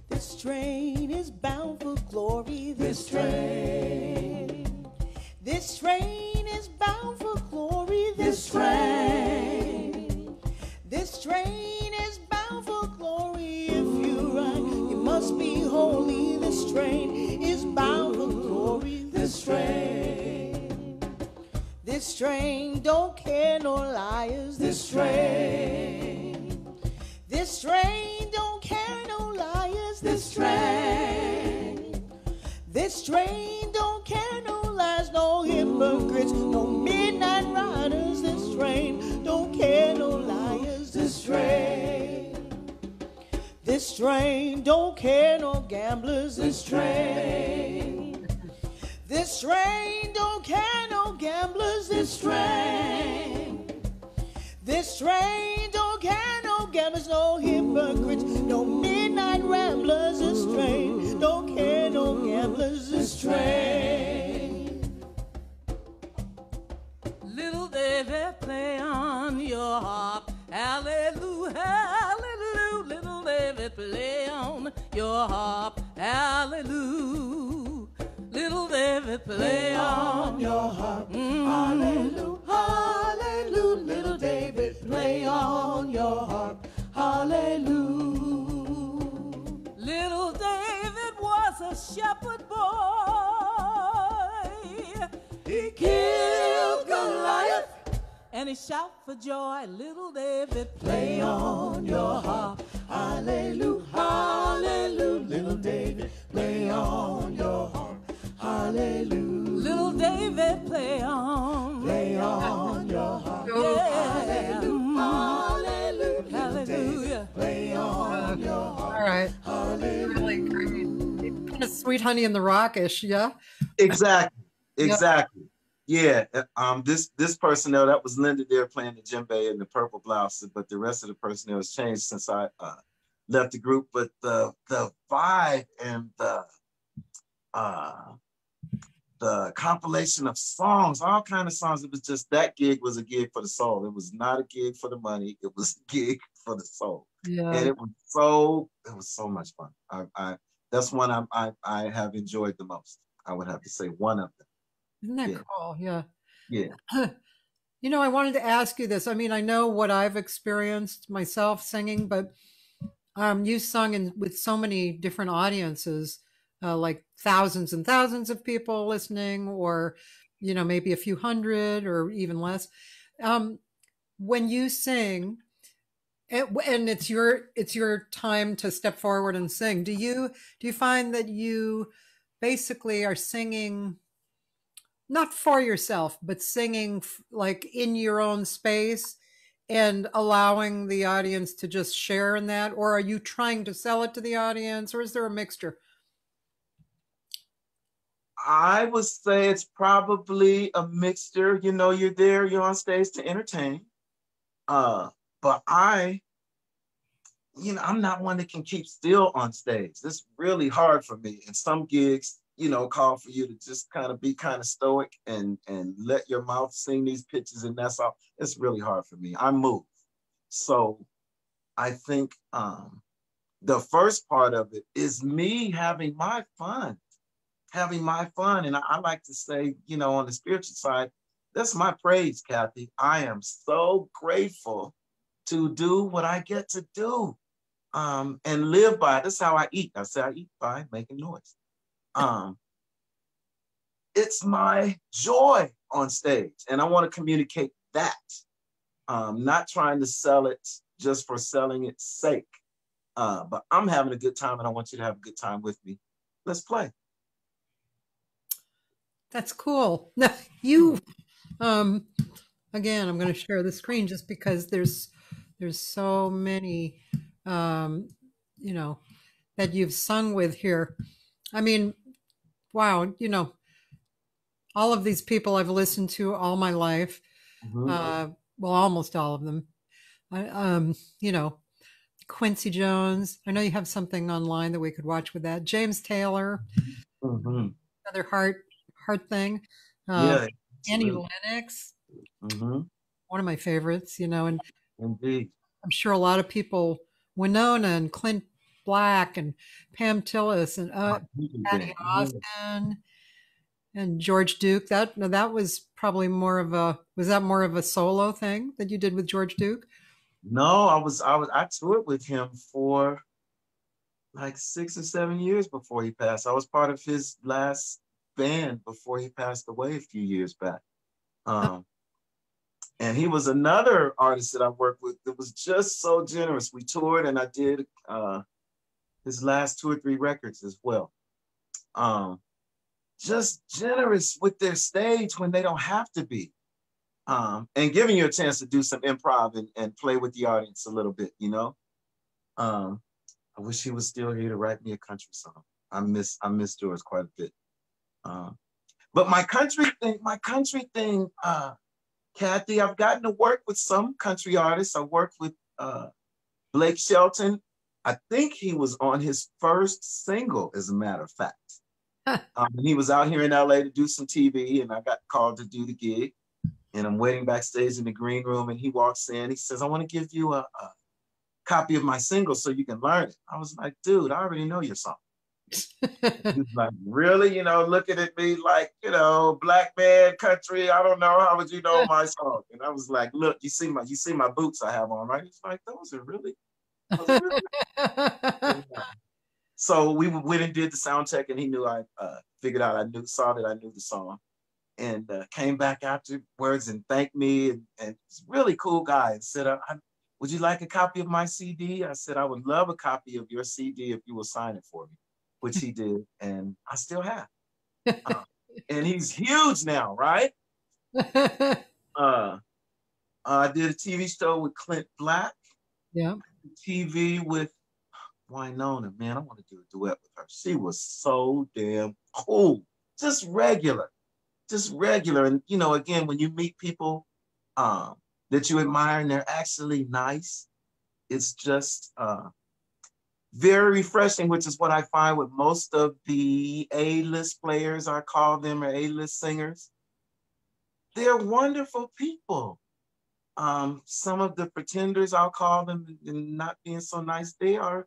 this train is bound for glory. This train, this train is bound for glory. This train, this train is bound for glory. If you ride, you must be holy. This train is bound for glory this train. This train don't care no liars. This train. This train don't care no liars. This train. This train don't care no lies, no hypocrites, no care no liars. This train. This train don't care no gamblers. This train. This train don't care no gamblers. This train. This train don't care no gamblers, no hypocrites, no midnight ramblers. This train don't care no gamblers. This train. baby, play on your harp. Hallelujah, hallelujah, little baby, play on your harp. Hallelujah, little baby, play, on, on your harp. Mm -hmm. Hallelujah, hallelujah, little David, play on your harp. Hallelujah. Little David was a shepherd boy. He killed and he shout for joy. Little David, play on your harp. Hallelujah, hallelujah. Little David, play on your harp. Hallelujah. Little David, play on. Play on your harp. Yeah. Hallelujah. Hallelujah. Play on your harp. All right. Really great. Kind of sweet honey in the rockish, yeah. Exactly. Exactly. Yeah. uh, Um. This this personnel that was Linda there playing the djembe and the purple blouse, but the rest of the personnel has changed since I uh, left the group. But the the vibe and the uh the compilation of songs, all kind of songs. It was just that gig was a gig for the soul. It was not a gig for the money. It was a gig *laughs* for the soul. Yeah. and it was so it was so much fun. I, I that's one I, I I have enjoyed the most. I would have to say one of them. Isn't that Yeah. cool? Yeah. Yeah. *clears throat* You know, I wanted to ask you this. I mean, I know what I've experienced myself singing, but um, you sung in with so many different audiences, uh, like thousands and thousands of people listening, or you know, maybe a few hundred or even less. Um, when you sing, and it's your it's your time to step forward and sing. Do you do you find that you basically are singing? Not for yourself, but singing like in your own space and allowing the audience to just share in that? Or are you trying to sell it to the audience? Or is there a mixture? I would say it's probably a mixture. You know, you're there, you're on stage to entertain. Uh, but I, you know, I'm not one that can keep still on stage. It's really hard for me. And some gigs, you know, call for you to just kind of be kind of stoic and and let your mouth sing these pitches, and that's all. It's really hard for me. I move. So I think um the first part of it is me having my fun having my fun. And I, I like to say, you know, on the spiritual side, that's my praise, Kathy. I am so grateful to do what I get to do um, and live by. That's how I eat. I say I eat by making noise. Um, it's my joy on stage, and I want to communicate that. Um, not trying to sell it just for selling its sake. Uh, but I'm having a good time, and I want you to have a good time with me. Let's play. That's cool. Now, you, um, again, I'm going to share the screen just because there's there's so many, um, you know, that you've sung with here. I mean, wow, you know, all of these people I've listened to all my life. Mhm. Uh, well, almost all of them. I, um, you know, Quincy Jones. I know you have something online that we could watch with that. James Taylor, Mhm. another heart heart thing. Uh, yeah. Annie absolutely. Lennox, Mhm. one of my favorites. You know, and Indeed. I'm sure a lot of people, Wynonna and Clint Black and Pam Tillis and uh, Patti Austin and George Duke. That no, that was probably more of a was that more of a solo thing that you did with George Duke? No, I was I was I toured with him for like six or seven years before he passed. I was part of his last band before he passed away a few years back. Um, and he was another artist that I worked with that was just so generous. We toured and I did uh, his last two or three records as well. Um, just generous with their stage when they don't have to be. Um, and giving you a chance to do some improv and, and play with the audience a little bit, you know. Um, I wish he was still here to write me a country song. I miss I miss George quite a bit. Um, but my country thing, my country thing, uh, Kathy, I've gotten to work with some country artists. I worked with uh, Blake Shelton. I think he was on his first single, as a matter of fact. *laughs* Um, and he was out here in LA to do some TV, and I got called to do the gig. And I'm waiting backstage in the green room, and he walks in. He says, "I want to give you a, a copy of my single so you can learn it. I was like, dude, I already know your song. *laughs* He's like, really? You know, looking at me like, you know, black man, country. I don't know. How would you know my song? And I was like, look, you see my, you see my boots I have on, right? He's like, those are really. Those are really? so we went and did the sound check, and he knew I uh, figured out I knew, saw that I knew the song, and uh, came back afterwards and thanked me, and, and really cool guy, and said, I, "Would you like a copy of my CD?" I said, "I would love a copy of your CD if you will sign it for me." which he did, and I still have. Uh, and he's huge now, right? *laughs* uh, I did a TV show with Clint Black. Yeah. TV with Wynonna. Man, I want to do a duet with her. She was so damn cool. Just regular. Just regular. And you know, again, when you meet people um, that you admire and they're actually nice, it's just uh, very refreshing, which is what I find with most of the A-list players, I call them, or A-list singers. They're wonderful people. Um, some of the pretenders, I'll call them, and not being so nice, they are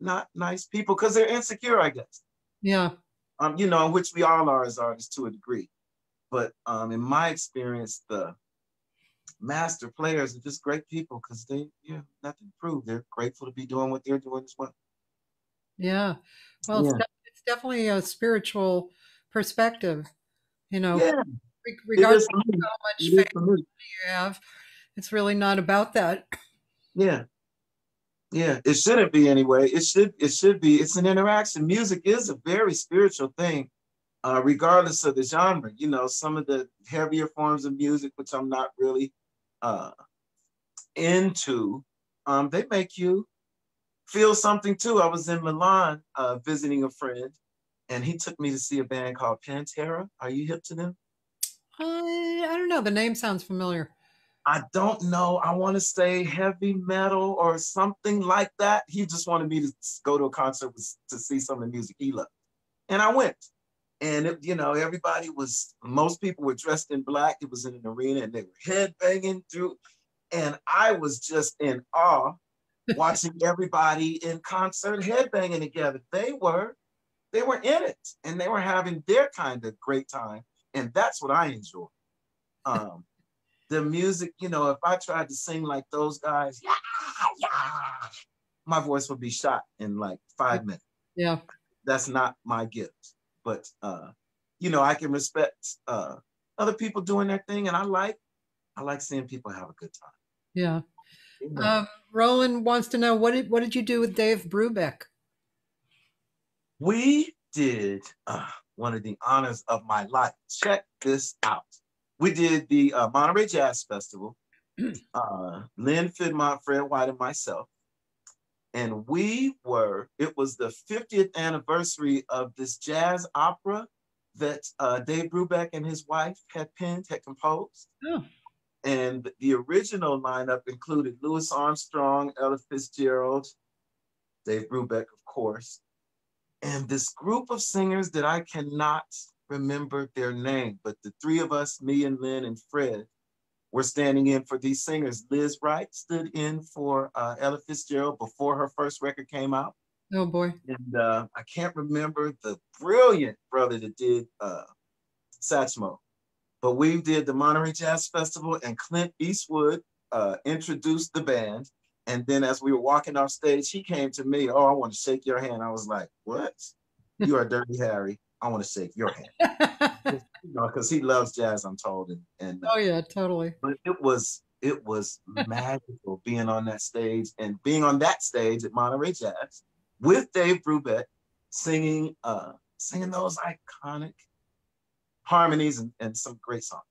not nice people because they're insecure, I guess. Yeah. Um, you know, which we all are as artists to a degree. But um, in my experience, the master players are just great people because they yeah nothing to prove. They're grateful to be doing what they're doing as well. Yeah. Well, yeah. It's, de- it's, definitely a spiritual perspective, you know, yeah. regardless of how much faith you have, it's really not about that. Yeah. Yeah, it shouldn't be anyway. It should it should be. It's an interaction. Music is a very spiritual thing, uh, regardless of the genre. You know, some of the heavier forms of music, which I'm not really uh, into, um, they make you feel something too. I was in Milan uh, visiting a friend, and he took me to see a band called Pantera. Are you hip to them? I I don't know. The name sounds familiar. I don't know. I want to say heavy metal or something like that. He just wanted me to go to a concert to see some of the music he loved, and I went. And it, you know, everybody was. Most people were dressed in black. It was in an arena, and they were headbanging through. And I was just in awe watching everybody in concert headbanging together. They were, they were in it and they were having their kind of great time. And that's what I enjoy. Um, the music, you know, if I tried to sing like those guys, yeah, yeah, my voice would be shot in like five minutes. Yeah. That's not my gift. But uh, you know, I can respect uh other people doing their thing and I like I like seeing people have a good time. Yeah. Um, Roland wants to know what did what did you do with Dave Brubeck? We did uh, one of the honors of my life. Check this out. We did the uh, Monterey Jazz Festival. Uh, Lynn Fiddmont, Fred White, and myself. And we were, it was the 50th anniversary of this jazz opera that uh, Dave Brubeck and his wife had penned, had composed. Oh. And the original lineup included Louis Armstrong, Ella Fitzgerald, Dave Brubeck, of course, and this group of singers that I cannot remember their name, but the three of us, me and Lynn and Fred, were standing in for these singers. Lizz Wright stood in for uh, Ella Fitzgerald before her first record came out. Oh boy. And uh, I can't remember the brilliant brother that did uh, Satchmo. But we did the Monterey Jazz Festival, and Clint Eastwood uh, introduced the band. And then as we were walking off stage, he came to me. Oh, I want to shake your hand. I was like, "What? You are Dirty Harry. I want to shake your hand." *laughs* you know, because he loves jazz. I'm told, and, and uh, oh yeah, totally. But it was it was *laughs* magical being on that stage and being on that stage at Monterey Jazz with Dave Brubeck singing uh singing those iconic harmonies and, and some great songs.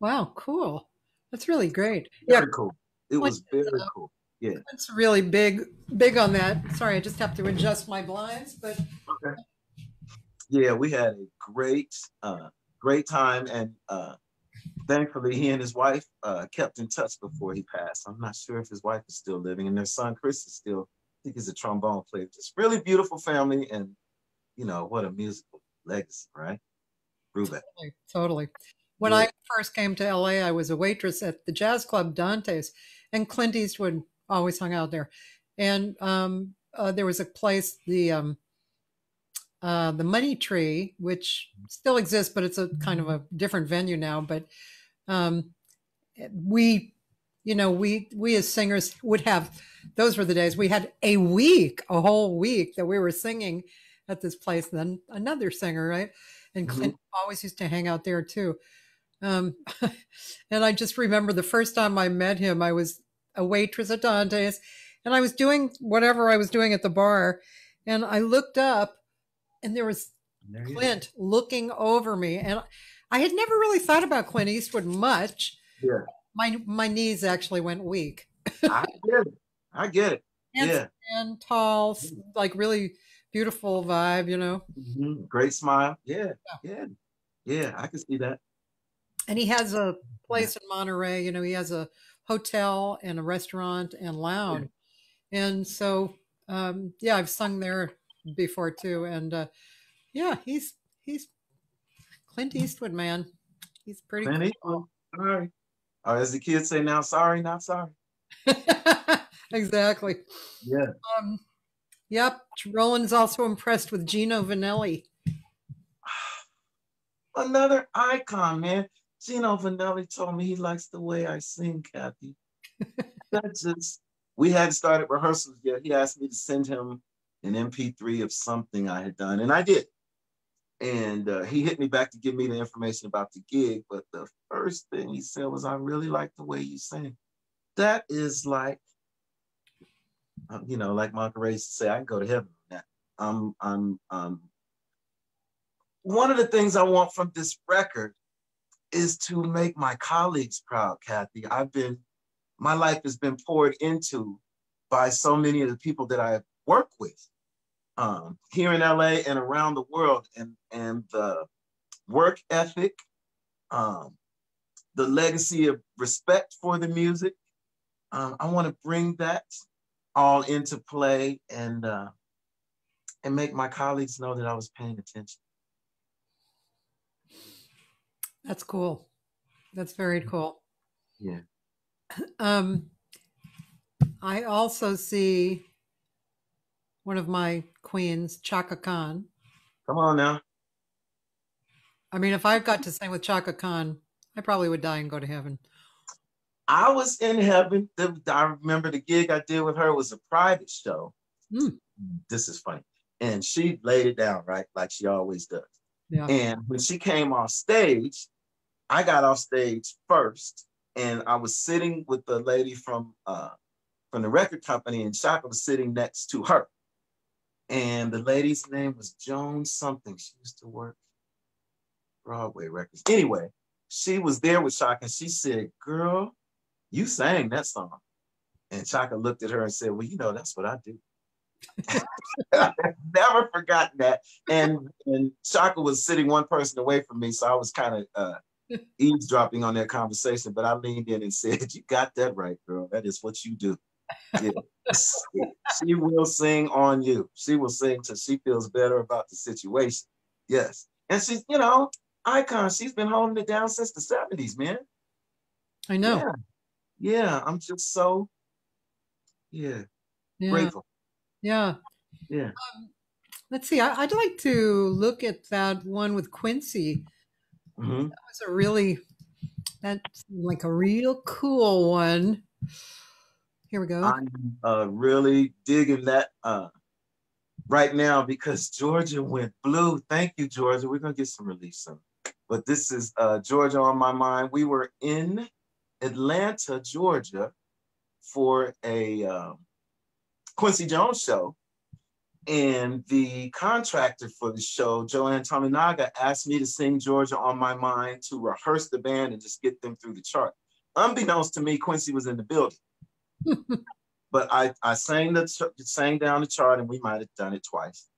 Wow, cool. That's really great. Very yeah. cool. It was very uh, cool. Yeah. It's really big, big on that. Sorry, I just have to adjust my blinds, but okay. Yeah, we had a great, uh, great time, and uh, thankfully, he and his wife uh, kept in touch before he passed. I'm not sure if his wife is still living, and their son Chris is still. I think he's a trombone player. Just really beautiful family, and you know what a musical legacy, right? Totally, totally. When yeah. I first came to LA, I was a waitress at the jazz club Donte's, and Clint Eastwood always hung out there. and um, uh, there was a place the um, uh, the Money Tree, which still exists, but it's a kind of a different venue now. But um, we, you know, we we as singers would have those were the days we had a week, a whole week that we were singing at this place. And then another singer, right? And mm-hmm. Clint always used to hang out there too. Um, *laughs* and I just remember the first time I met him, I was a waitress at Donte's and I was doing whatever I was doing at the bar. And I looked up and there was there Clint looking over me. And I had never really thought about Clint Eastwood much. Yeah. My my knees actually went weak. I get it. I get it. And, yeah. And tall, like really beautiful vibe, you know. Mm-hmm. Great smile. Yeah. Yeah. Yeah. I can see that. And he has a place in Monterey, you know, he has a hotel and a restaurant and lounge. Yeah. And so um yeah, I've sung there before too. And uh yeah, he's he's Clint Eastwood, man. He's pretty Clint cool. Sorry. Or as the kids say now, sorry, not sorry. *laughs* exactly. Yeah. Um, yep. Roland's also impressed with Gino Vannelli. *sighs* Another icon, man. Gino Vannelli told me he likes the way I sing, Kathy. *laughs* That just we hadn't started rehearsals yet. He asked me to send him an MP3 of something I had done, and I did. And uh, he hit me back to give me the information about the gig. But the first thing he said was, I really like the way you sing. That is like, um, you know, like Mark Ray say, I can go to heaven. I'm, I'm, um, one of the things I want from this record is to make my colleagues proud, Kathy. I've been, my life has been poured into by so many of the people that I work with um, here in LA and around the world, and and the work ethic, um, the legacy of respect for the music. Um, I want to bring that all into play and uh, and make my colleagues know that I was paying attention. That's cool. That's very cool. Yeah. Um, I also see one of my queens, Chaka Khan. Come on now. I mean, if I got to sing with Chaka Khan, I probably would die and go to heaven. I was in heaven. I remember the gig I did with her was a private show. Mm. This is funny. And she laid it down, right? Like she always does. Yeah. And when she came off stage, I got off stage first. And I was sitting with the lady from uh, from the record company, and Chaka was sitting next to her and the lady's name was Joan something. She used to work Broadway records. Anyway, she was there with Chaka and she said, Girl, you sang that song. And Chaka looked at her and said, Well, you know, that's what I do. I *laughs* never forgotten that. And and Chaka was sitting one person away from me, so I was kind of uh, *laughs* eavesdropping on their conversation. But I leaned in and said, "You got that right, girl. That is what you do." Yeah. she will sing on you. She will sing till she feels better about the situation. Yes. And she's, you know, icon. She's been holding it down since the 70s, man. I know. Yeah. yeah. I'm just so, yeah, yeah. grateful. Yeah. Yeah. Um, let's see. I, would like to look at that one with Quincy. Mm-hmm. That was a really, that's like a real cool one. Here we go. I'm uh, really digging that uh, right now because Georgia went blue. Thank you, Georgia. We're gonna get some relief soon. But this is uh, Georgia on my mind. We were in Atlanta, Georgia, for a um, Quincy Jones show, and the contractor for the show, Joanne Tominaga, asked me to sing Georgia on my mind to rehearse the band and just get them through the chart. Unbeknownst to me, Quincy was in the building but I, I sang the sang down the chart and we might have done it twice.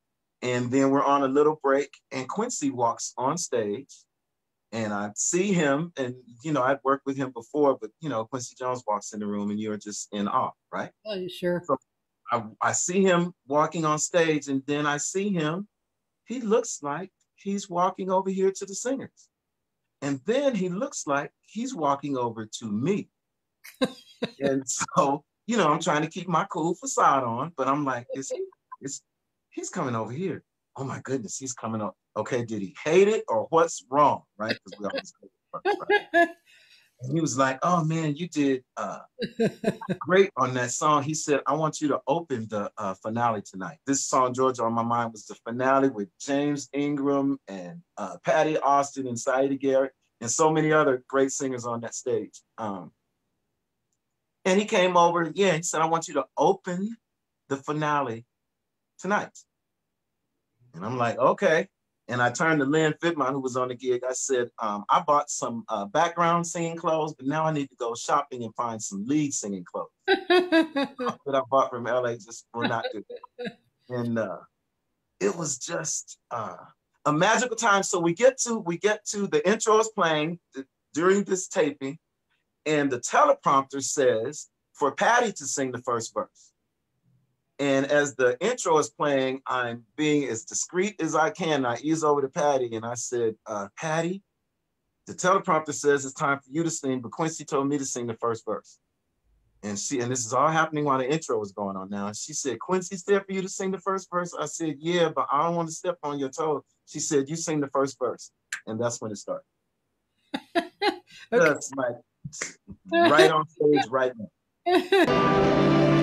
And then we're on a little break and Quincy walks on stage and I see him and you know I'd worked with him before, but you know Quincy Jones walks in the room and you're just in awe, right? Oh, you sure. So I, I see him walking on stage and then I see him. He looks like he's walking over here to the singers. And then he looks like he's walking over to me. And so you know, I'm trying to keep my cool facade on, but I'm like, it's, it's, he's coming over here. Oh my goodness, he's coming up. Okay, did he hate it or what's wrong? Right? Because we always right? And he was like, "Oh man, you did uh, great on that song." He said, "I want you to open the uh, finale tonight." This song, Georgia, on my mind was the finale with James Ingram and uh, Patti Austin and Siedah Garrett and so many other great singers on that stage. Um, and he came over, again. he said, I want you to open the finale tonight. And I'm like, okay. And I turned to Lynn Fiddmont, who was on the gig. I said, um, I bought some uh, background singing clothes, but now I need to go shopping and find some lead singing clothes *laughs* that I bought from LA just will not do. And uh, it was just uh, a magical time. So we get to we get to the intro is playing during this taping, and the teleprompter says for Patti to sing the first verse. And as the intro is playing, I'm being as discreet as I can. I ease over to Patti and I said, uh, Patti, the teleprompter says it's time for you to sing, but Quincy told me to sing the first verse. And she, and this is all happening while the intro was going on now. And she said, Quincy said for you to sing the first verse. I said, yeah, but I don't want to step on your toes. She said, you sing the first verse. And that's when it started. *laughs* okay. That's like right on stage right now. *laughs*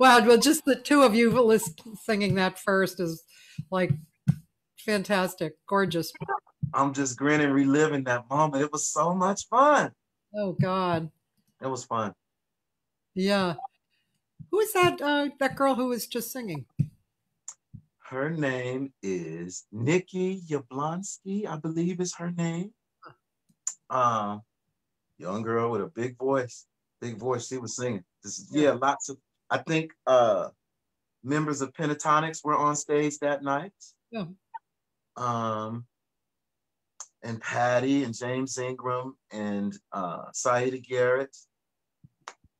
wow, well, just the two of you list, singing that first is like fantastic, gorgeous. I'm just grinning, reliving that moment. It was so much fun. Oh God, it was fun. Yeah, who is that? Uh, that girl who was just singing. Her name is Nikki Yanofsky, I believe is her name. Uh, young girl with a big voice, big voice. She was singing. This, yeah, lots of I think uh, members of Pentatonix were on stage that night. Yeah. Um, and Patti and James Ingram and uh, Siedah Garrett.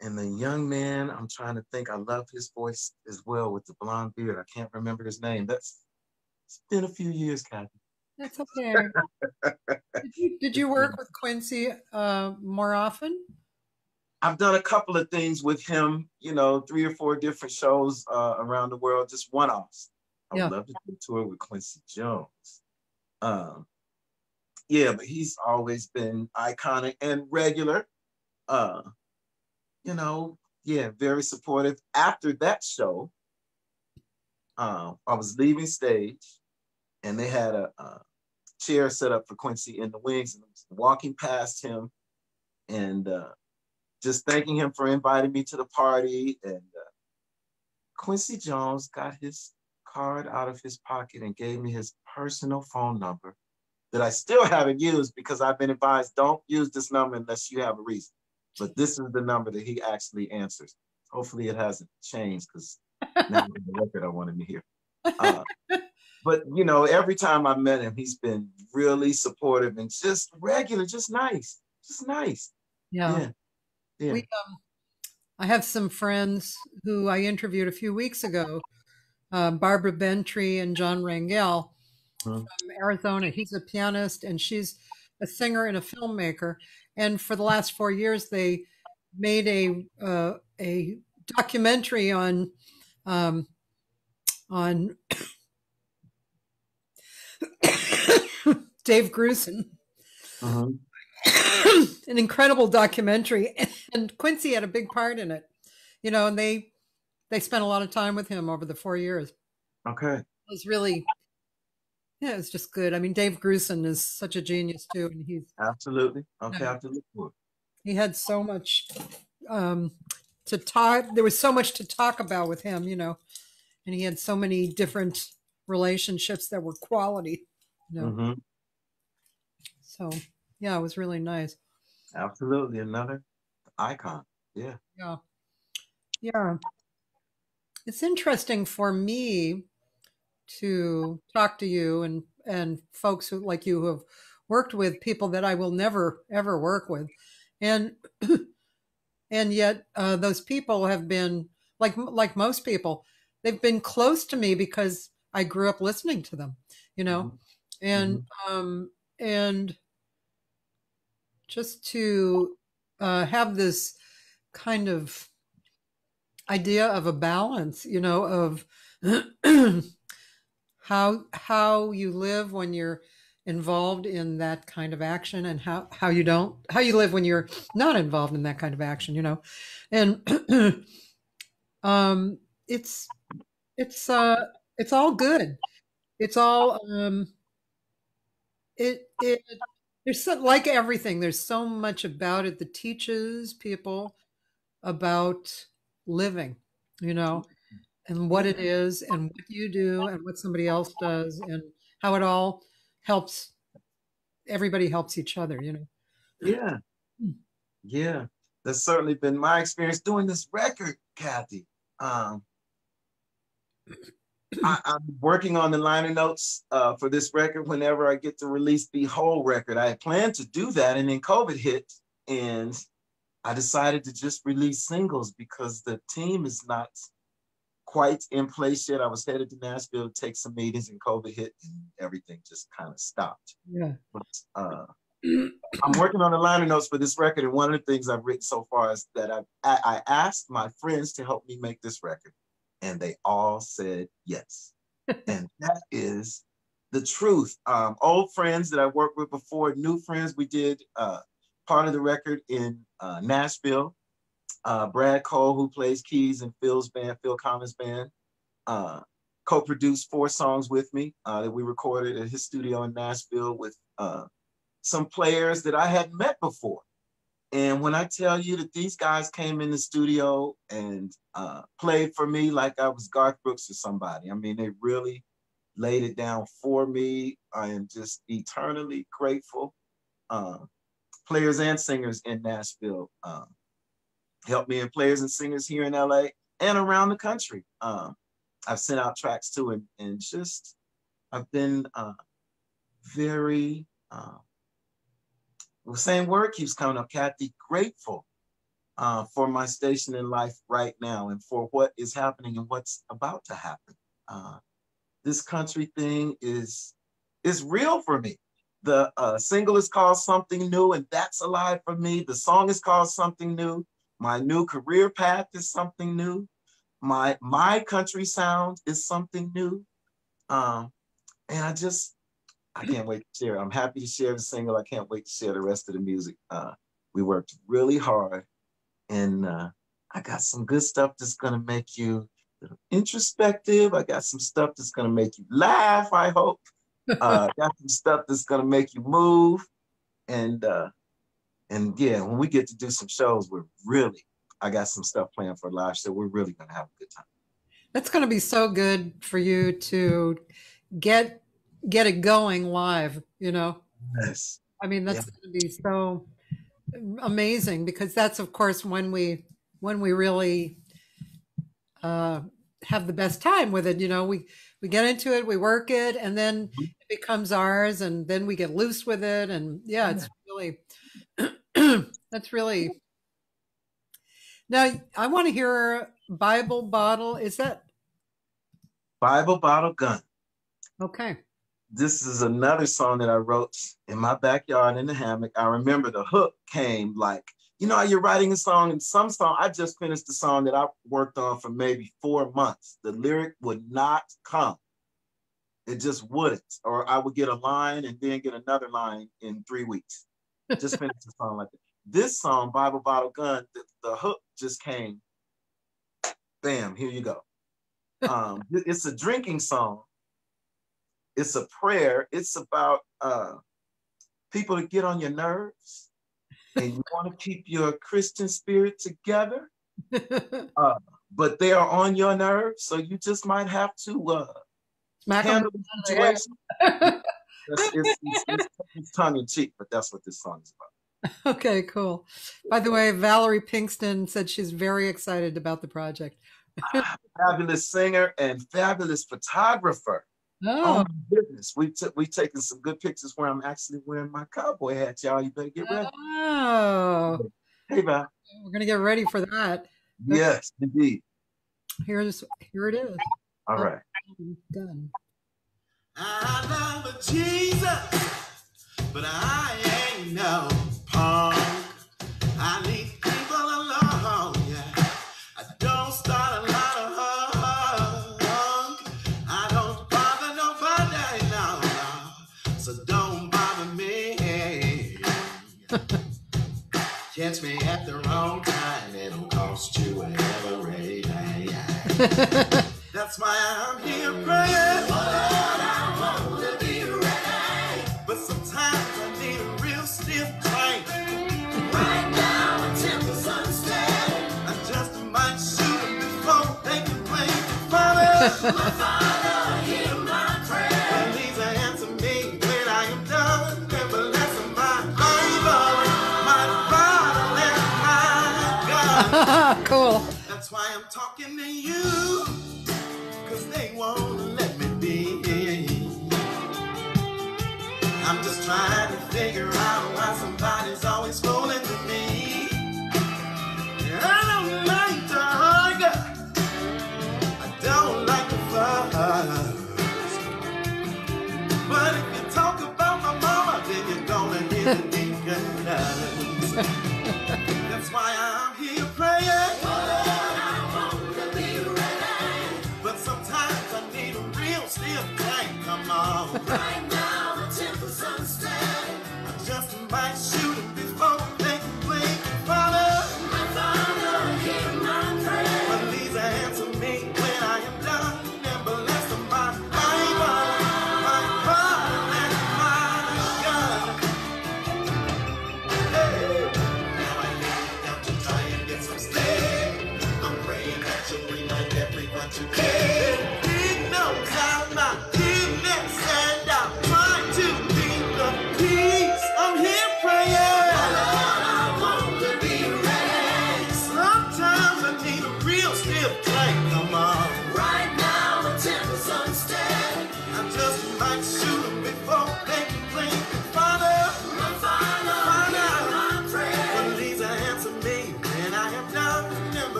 And the young man, I'm trying to think, I love his voice as well with the blonde beard. I can't remember his name. That's it's been a few years, Cathy. That's okay. *laughs* did, you, did, you, work with Quincy uh, more often? I've done a couple of things with him, you know, three or four different shows uh, around the world, just one offs. I would love to do a tour with Quincy Jones. Um, yeah, but he's always been iconic and regular. Uh, you know, yeah, very supportive. After that show, um, I was leaving stage and they had a, a, chair set up for Quincy in the wings and I was walking past him and uh, just thanking him for inviting me to the party. And uh, Quincy Jones got his card out of his pocket and gave me his personal phone number that I still haven't used because I've been advised don't use this number unless you have a reason. But this is the number that he actually answers. Hopefully it hasn't changed because *laughs* now the record I wanted to hear. Uh, but you know, every time I met him, he's been really supportive and just regular, just nice, just nice. Yeah. yeah. Yeah. We, um, I have some friends who I interviewed a few weeks ago, uh, Barbara Bentree and John Rangel huh. from Arizona. He's a pianist and she's a singer and a filmmaker. And for the last four years, they made a uh, a documentary on um, on *coughs* Dave Grusin. Uh-huh. *coughs* An incredible documentary, and Quincy had a big part in it. You know, and they they spent a lot of time with him over the four years. Okay, it was really yeah, it was just good. I mean, Dave Grusin is such a genius too, and he's absolutely okay. Know, absolutely, he had so much um, to talk. There was so much to talk about with him, you know, and he had so many different relationships that were quality. You know? mm-hmm. So yeah, it was really nice. Absolutely, another icon. Yeah. Yeah. Yeah. It's interesting for me to talk to you and and folks who like you who have worked with people that I will never ever work with, and *clears throat* and yet uh, those people have been like like most people, they've been close to me because I grew up listening to them, you know, mm-hmm. and mm-hmm. um and just to uh, have this kind of idea of a balance, you know, of *clears throat* how how you live when you're involved in that kind of action and how how you don't how you live when you're not involved in that kind of action you know. And *clears throat* um it's it's uh it's all good. It's all um it it there's so, like everything there's so much about it that teaches people about living you know and what it is and what you do and what somebody else does and how it all helps everybody helps each other you know? Yeah. Yeah. That's certainly been my experience doing this record Cathy. Um I, am working on the liner notes uh, for this record whenever I get to release the whole record. I had planned to do that, and then COVID hit, and I decided to just release singles because the team is not quite in place yet. I was headed to Nashville to take some meetings, and COVID hit, and everything just kind of stopped. Yeah. But, uh, I'm working on the liner notes for this record, and one of the things I've written so far is that I, I asked my friends to help me make this record, and they all said yes. *laughs* and that is the truth. Um, old friends that I worked with before, new friends. We did uh, part of the record in uh, Nashville uh, Brad Cole, who plays keys in Phil's band, Phil Collins' band, uh, co-produced four songs with me uh, that we recorded at his studio in Nashville with uh, some players that I hadn't met before. And when I tell you that these guys came in the studio and uh, played for me like I was Garth Brooks or somebody, I mean, they really laid it down for me. I am just eternally grateful. Uh, players and singers in Nashville um, helped me and players and singers here in LA and around the country. Um, I've sent out tracks to, and, and just I've been uh, very, uh, the same word keeps coming up, Cathy, grateful uh, for my station in life right now and for what is happening and what's about to happen. Uh, this country thing is is real for me. The uh, single is called Something New, and that's alive for me. The song is called Something New My new career path is something new. My my country sound is something new. Um, and I just I can't wait to share. I'm happy to share the single. I can't wait to share the rest of the music. Uh, we worked really hard, and uh, I got some good stuff that's gonna make you introspective. I got some stuff that's gonna make you laugh. I hope. Uh, got some stuff that's gonna make you move, and uh, and yeah, when we get to do some shows, we're really. I got some stuff planned for live show. We're really gonna have a good time. That's going to be so good for you to get get it going live. You know. Yes. I mean, that's yeah. going to be so amazing because that's, of course, when we when we really uh, have the best time with it. You know, we we get into it, we work it, and then mm-hmm. it becomes ours, and then we get loose with it, and yeah, it's really *clears throat* that's really. Now I want to hear Bible bottle. Is that Bible bottle gun? Okay. This is another song that I wrote in my backyard in the hammock. I remember the hook came like you know, you're writing a song and some song, I just finished the song that I worked on for maybe four months. The lyric would not come. It just wouldn't. Or I would get a line and then get another line in three weeks. Just *laughs* finished the song like that. This song, Bible Bottle Gun, the, the hook just came. Bam, here you go. *laughs* Um, it's a drinking song. It's a prayer. It's about uh, people to get on your nerves and you want to keep your Christian spirit together, *laughs* uh, but they are on your nerves, so you just might have to uh, handle the situation. *laughs* it's, it's, it's, it's tongue in cheek, but that's what this song is about. *laughs* Okay, cool. By the way, Valerie Pinkston said she's very excited about the project. fabulous singer and fabulous photographer. Oh, oh goodness, we took we taken some good pictures where I'm actually wearing my cowboy hat, y'all. You better get ready. Oh, hey, Val. We're gonna get ready for that. Yes, indeed. Here's here it is. All right. Done. I love Jesus, but I ain't no punk. I need Catch me at the wrong time, it'll cost you every day. *laughs* That's why I'm here praying. Lord, I want to be ready. But sometimes I need a real stiff drink. Right now, the temple's unsteady. I just might shoot them before they can blink. Father, cool. That's why I'm talking to you, cause they won't let me be. I'm just trying to figure out why somebody's always fooling with me. I don't like to argue. I don't like to fuss. But if you talk about my mama, then you're gonna hear the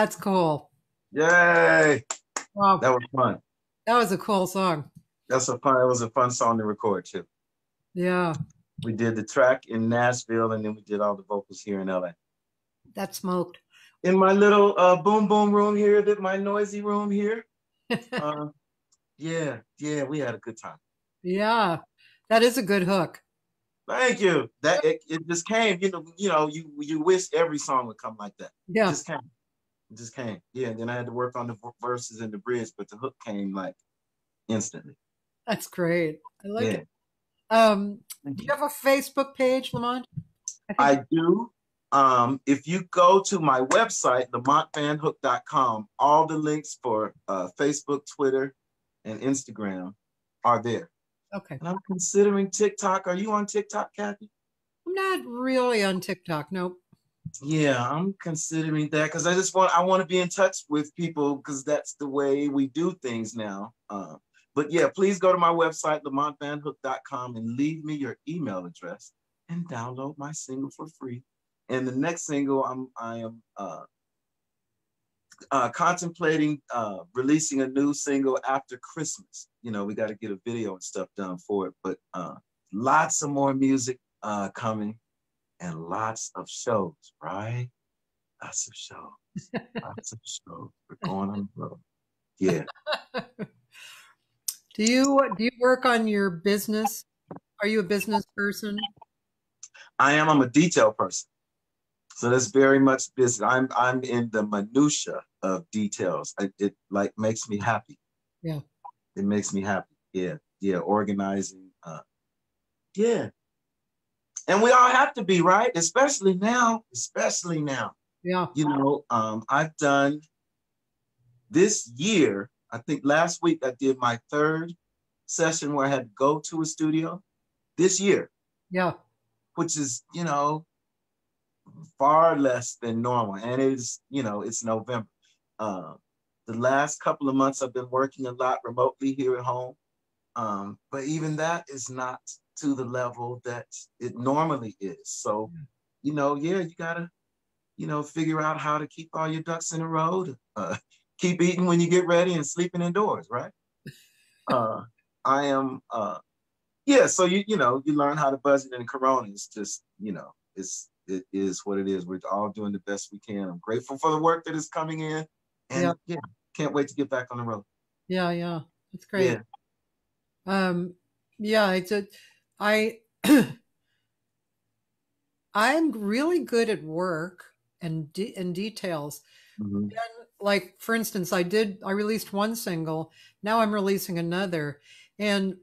That's cool. Yay! Wow. That was fun. That was a cool song. That's a fun. That was a fun song to record too. Yeah. We did the track in Nashville, and then we did all the vocals here in LA. That smoked. In my little uh, boom boom room here, that my noisy room here. *laughs* Uh, yeah, yeah, we had a good time. yeah. That is a good hook. Thank you. That it, it just came. You know, you know, you you wish every song would come like that. It Yeah. just came. It just came. Yeah. Then I had to work on the verses and the bridge, but the hook came like instantly. That's great. I like Yeah. it. Um, do you have a Facebook page, Lamont? think- I do. Um, if you go to my website, lamontvanhook.com, all the links for uh, Facebook, Twitter, and Instagram are there. okay. And I'm considering TikTok. Are you on TikTok, Cathy? I'm not really on TikTok. Nope. Yeah, I'm considering that because I just want I want to be in touch with people because that's the way we do things now. Uh, but yeah, please go to my website, lamontvanhook.com, and leave me your email address and download my single for free. And the next single, I'm I am uh, uh, contemplating uh, releasing a new single after Christmas. You know, we got to get a video and stuff done for it, but uh, lots of more music uh, coming and lots of shows, right? Lots of shows. lots of shows. We're going on the road. Yeah. *laughs* Do you do you work on your business? Are you a business person? I am. I'm a detail person. So that's very much business. I'm I'm in the minutia of details. I, it like makes me happy. Yeah. It makes me happy. Yeah. Yeah. Organizing. Uh, yeah. And we all have to be right, especially now. Especially now. Yeah. you know, um, I've done this year, I think last week I did my third session where I had to go to a studio this year, Yeah. which is, you know, far less than normal. And it is, you know, it's November. Uh, the last couple of months I've been working a lot remotely here at home. Um, but even that is not to the level that it normally is. So, you know, yeah, you gotta you know, figure out how to keep all your ducks in a row. to, Uh, *laughs* keep eating when you get ready and sleeping indoors, right? *laughs* Uh, I am, uh, yeah. So you, you know, you learn how to budget in Corona. It's just, you know, it's it is what it is. We're all doing the best we can. I'm grateful for the work that is coming in, and Yeah. yeah, can't wait to get back on the road. Yeah. Yeah. That's great. Yeah. Um, yeah, it's a, I, *clears throat* I'm really good at work and de- and details. Mhm. Like for instance, I did I released one single. Now I'm releasing another, and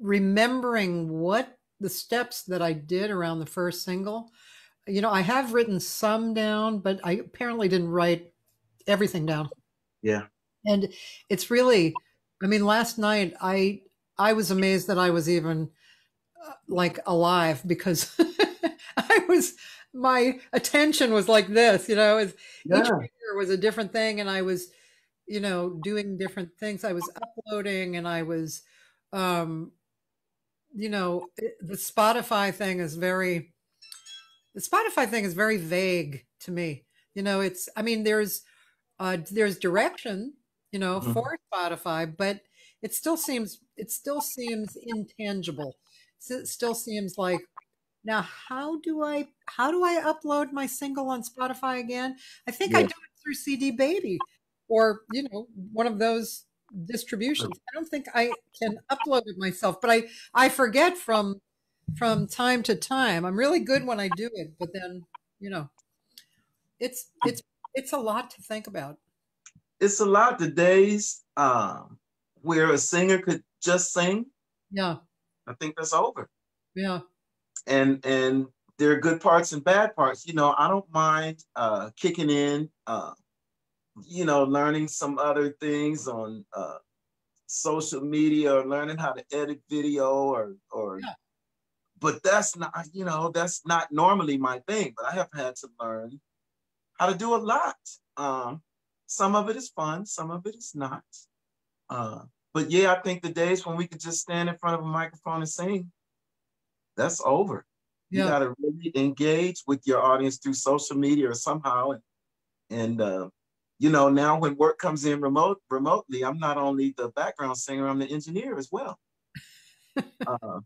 remembering what the steps that I did around the first single. You know, I have written some down, but I apparently didn't write everything down. Yeah. And it's really, I mean, last night I I was amazed that I was even uh, like alive because *laughs* I was my attention was like this, you know, each Yeah. finger was a different thing, and I was, you know, doing different things. I was uploading, and I was, um, you know, it- the Spotify thing is very, the Spotify thing is very vague to me. You know, it's, I mean, there's, uh, there's direction, you know, Mhm. for Spotify, but it still seems, it still seems intangible. It still seems like, now how do I, how do I upload my single on Spotify again? I think I do it through CD Baby or, you know, one of those distributions. I don't think I can upload it myself, but I, I forget from, from time to time. I'm really good when I do it, but then, you know, it's, it's, it's a lot to think about. it's a lot. The days um, where a singer could just sing, Yeah. I think that's over. Yeah. And and there are good parts and bad parts. You know, I don't mind uh, kicking in, uh, you know, learning some other things on uh, social media or learning how to edit video or or. Yeah. But that's not, you know, that's not normally my thing. But I have had to learn how to do a lot. Um, some of it is fun, some of it is not. Uh, but yeah, I think the days when we could just stand in front of a microphone and sing, that's over. You got to really engage with your audience through social media or somehow. And, and uh, you know, now when work comes in remote remotely, I'm not only the background singer, I'm the engineer as well. *laughs* Uh,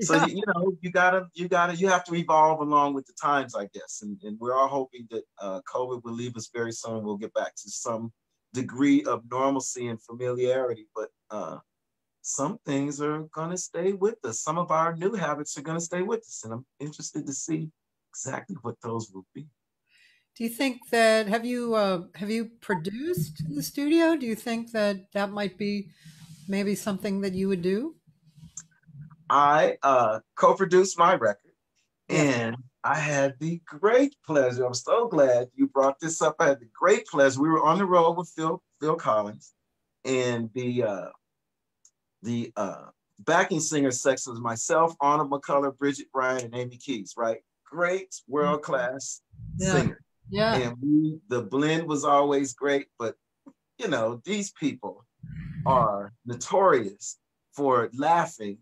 so Yeah. you, you know, you gotta, you gotta, you have to evolve along with the times, I guess. And, and we're all hoping that uh, COVID will leave us very soon. We'll get back to some degree of normalcy and familiarity. But uh, some things are gonna stay with us. Some of our new habits are gonna stay with us, and I'm interested to see exactly what those will be. Do you think that have you uh, have you produced in the studio? Do you think that that might be maybe something that you would do? I uh, co-produced my record, and I had the great pleasure. I'm so glad you brought this up. I had the great pleasure. We were on the road with Phil Phil Collins, and the uh, the uh, backing singer section was myself, Arnold McCuller, Bridgette Bryant, and Amy Keys. Right, great world class Yeah. singer. Yeah. and we the blend was always great but you know these people are notorious for laughing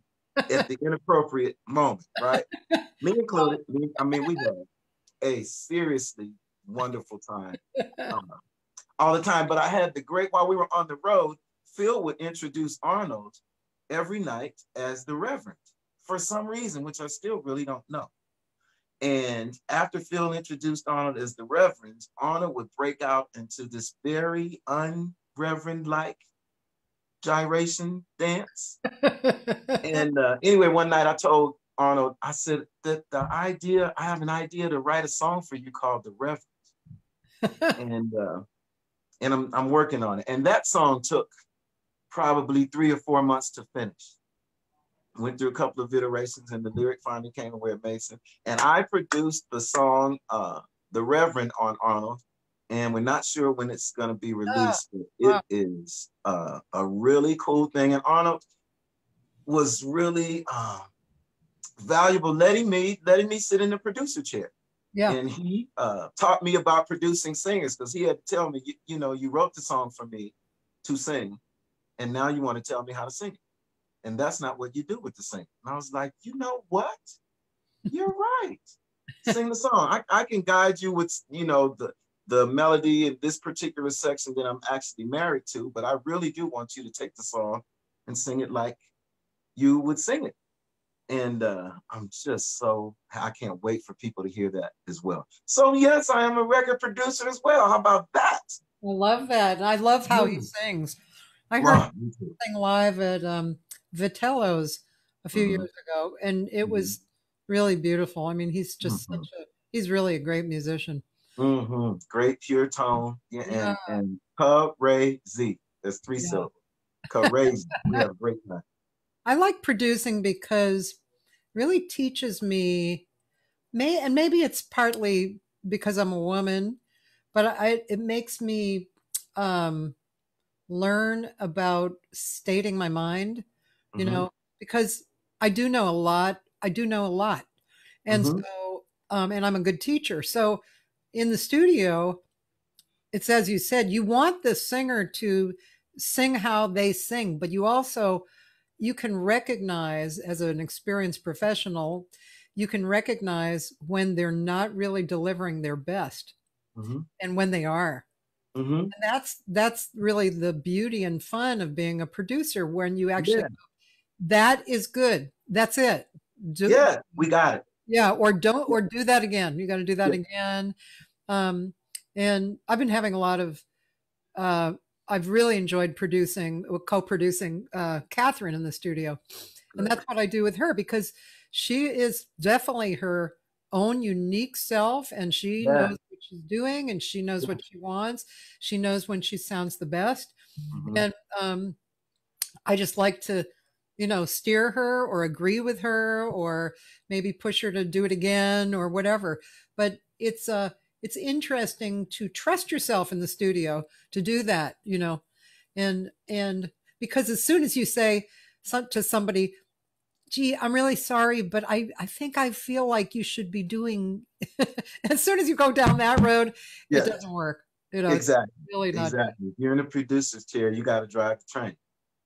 at the inappropriate moment right? *laughs* Me included me- i mean we had a seriously wonderful time um, all the time but i had the great while we were on the road phil would introduce arnold every night as the reverend for some reason which i still really don't know. And after Phil introduced Arnold as the Reverend, Arnold would break out into this very unreverend like gyration dance. *laughs* And uh, anyway, one night I told Arnold, I said that the idea, I have an idea to write a song for you called The Reverend. and uh, and I'm, I'm working on it. And that song took probably three or four months to finish went through a couple of iterations and the lyric finally came where it made. And I produced the song uh The Reverend on Arnold. And we're not sure when it's gonna be released, but it wow. is uh, a really cool thing. And Arnold was really um valuable letting me letting me sit in the producer chair. yeah. And he uh, taught me about producing singers because he had to tell me, you, you know, you wrote the song for me to sing, and now you want to tell me how to sing it. And that's not what you do with the singer. And I was like, you know what? You're right. *laughs* Sing the song. I, I can guide you with, you know, the the melody in this particular section that I'm actually married to, but I really do want you to take the song and sing it like you would sing it. And uh, I'm just so, I can't wait for people to hear that as well. So, yes, I am a record producer as well. How about that? I love that. I love how he Mm. sings. I heard Wow, him sing live at um, Vitello's a few Mhm. years ago, and it Mhm. was really beautiful. I mean, he's just Mhm. such a, he's really a great musician. Mhm. Great pure tone. Yeah, Yeah. and, and crazy. There's three Yeah. syllables. Crazy. *laughs* we have a great. I like producing because it really teaches me may and maybe it's partly because I'm a woman, but I it makes me um learn about stating my mind, you Mhm. know, because I do know a lot. I do know a lot. And Mhm. so um and I'm a good teacher. So in the studio it's as you said, you want the singer to sing how they sing, but you also you can recognize as an experienced professional, you can recognize when they're not really delivering their best Mhm. and when they are. Mhm. And that's that's really the beauty and fun of being a producer when you actually Yeah. that is good. That's it. Do- Yeah, we got it. Yeah, or don't or do that again. You got to do that Yeah. again. Um, and I've been having a lot of. Uh, I've really enjoyed producing, co-producing uh, Kathryn in the studio, and that's what I do with her because she is definitely her own unique self, and she Yeah. knows what she's doing and she knows what she wants. She knows when she sounds the best. Mm-hmm. And um, I just like to, you know, steer her or agree with her or maybe push her to do it again or whatever. But it's uh it's interesting to trust yourself in the studio to do that, you know. And and because as soon as you say to somebody, gee, I'm really sorry, but I, I think I feel like you should be doing. *laughs* as soon as you go down that road, it doesn't work. You know, exactly. Really exactly. If you're in a producer's chair, you got to drive the train.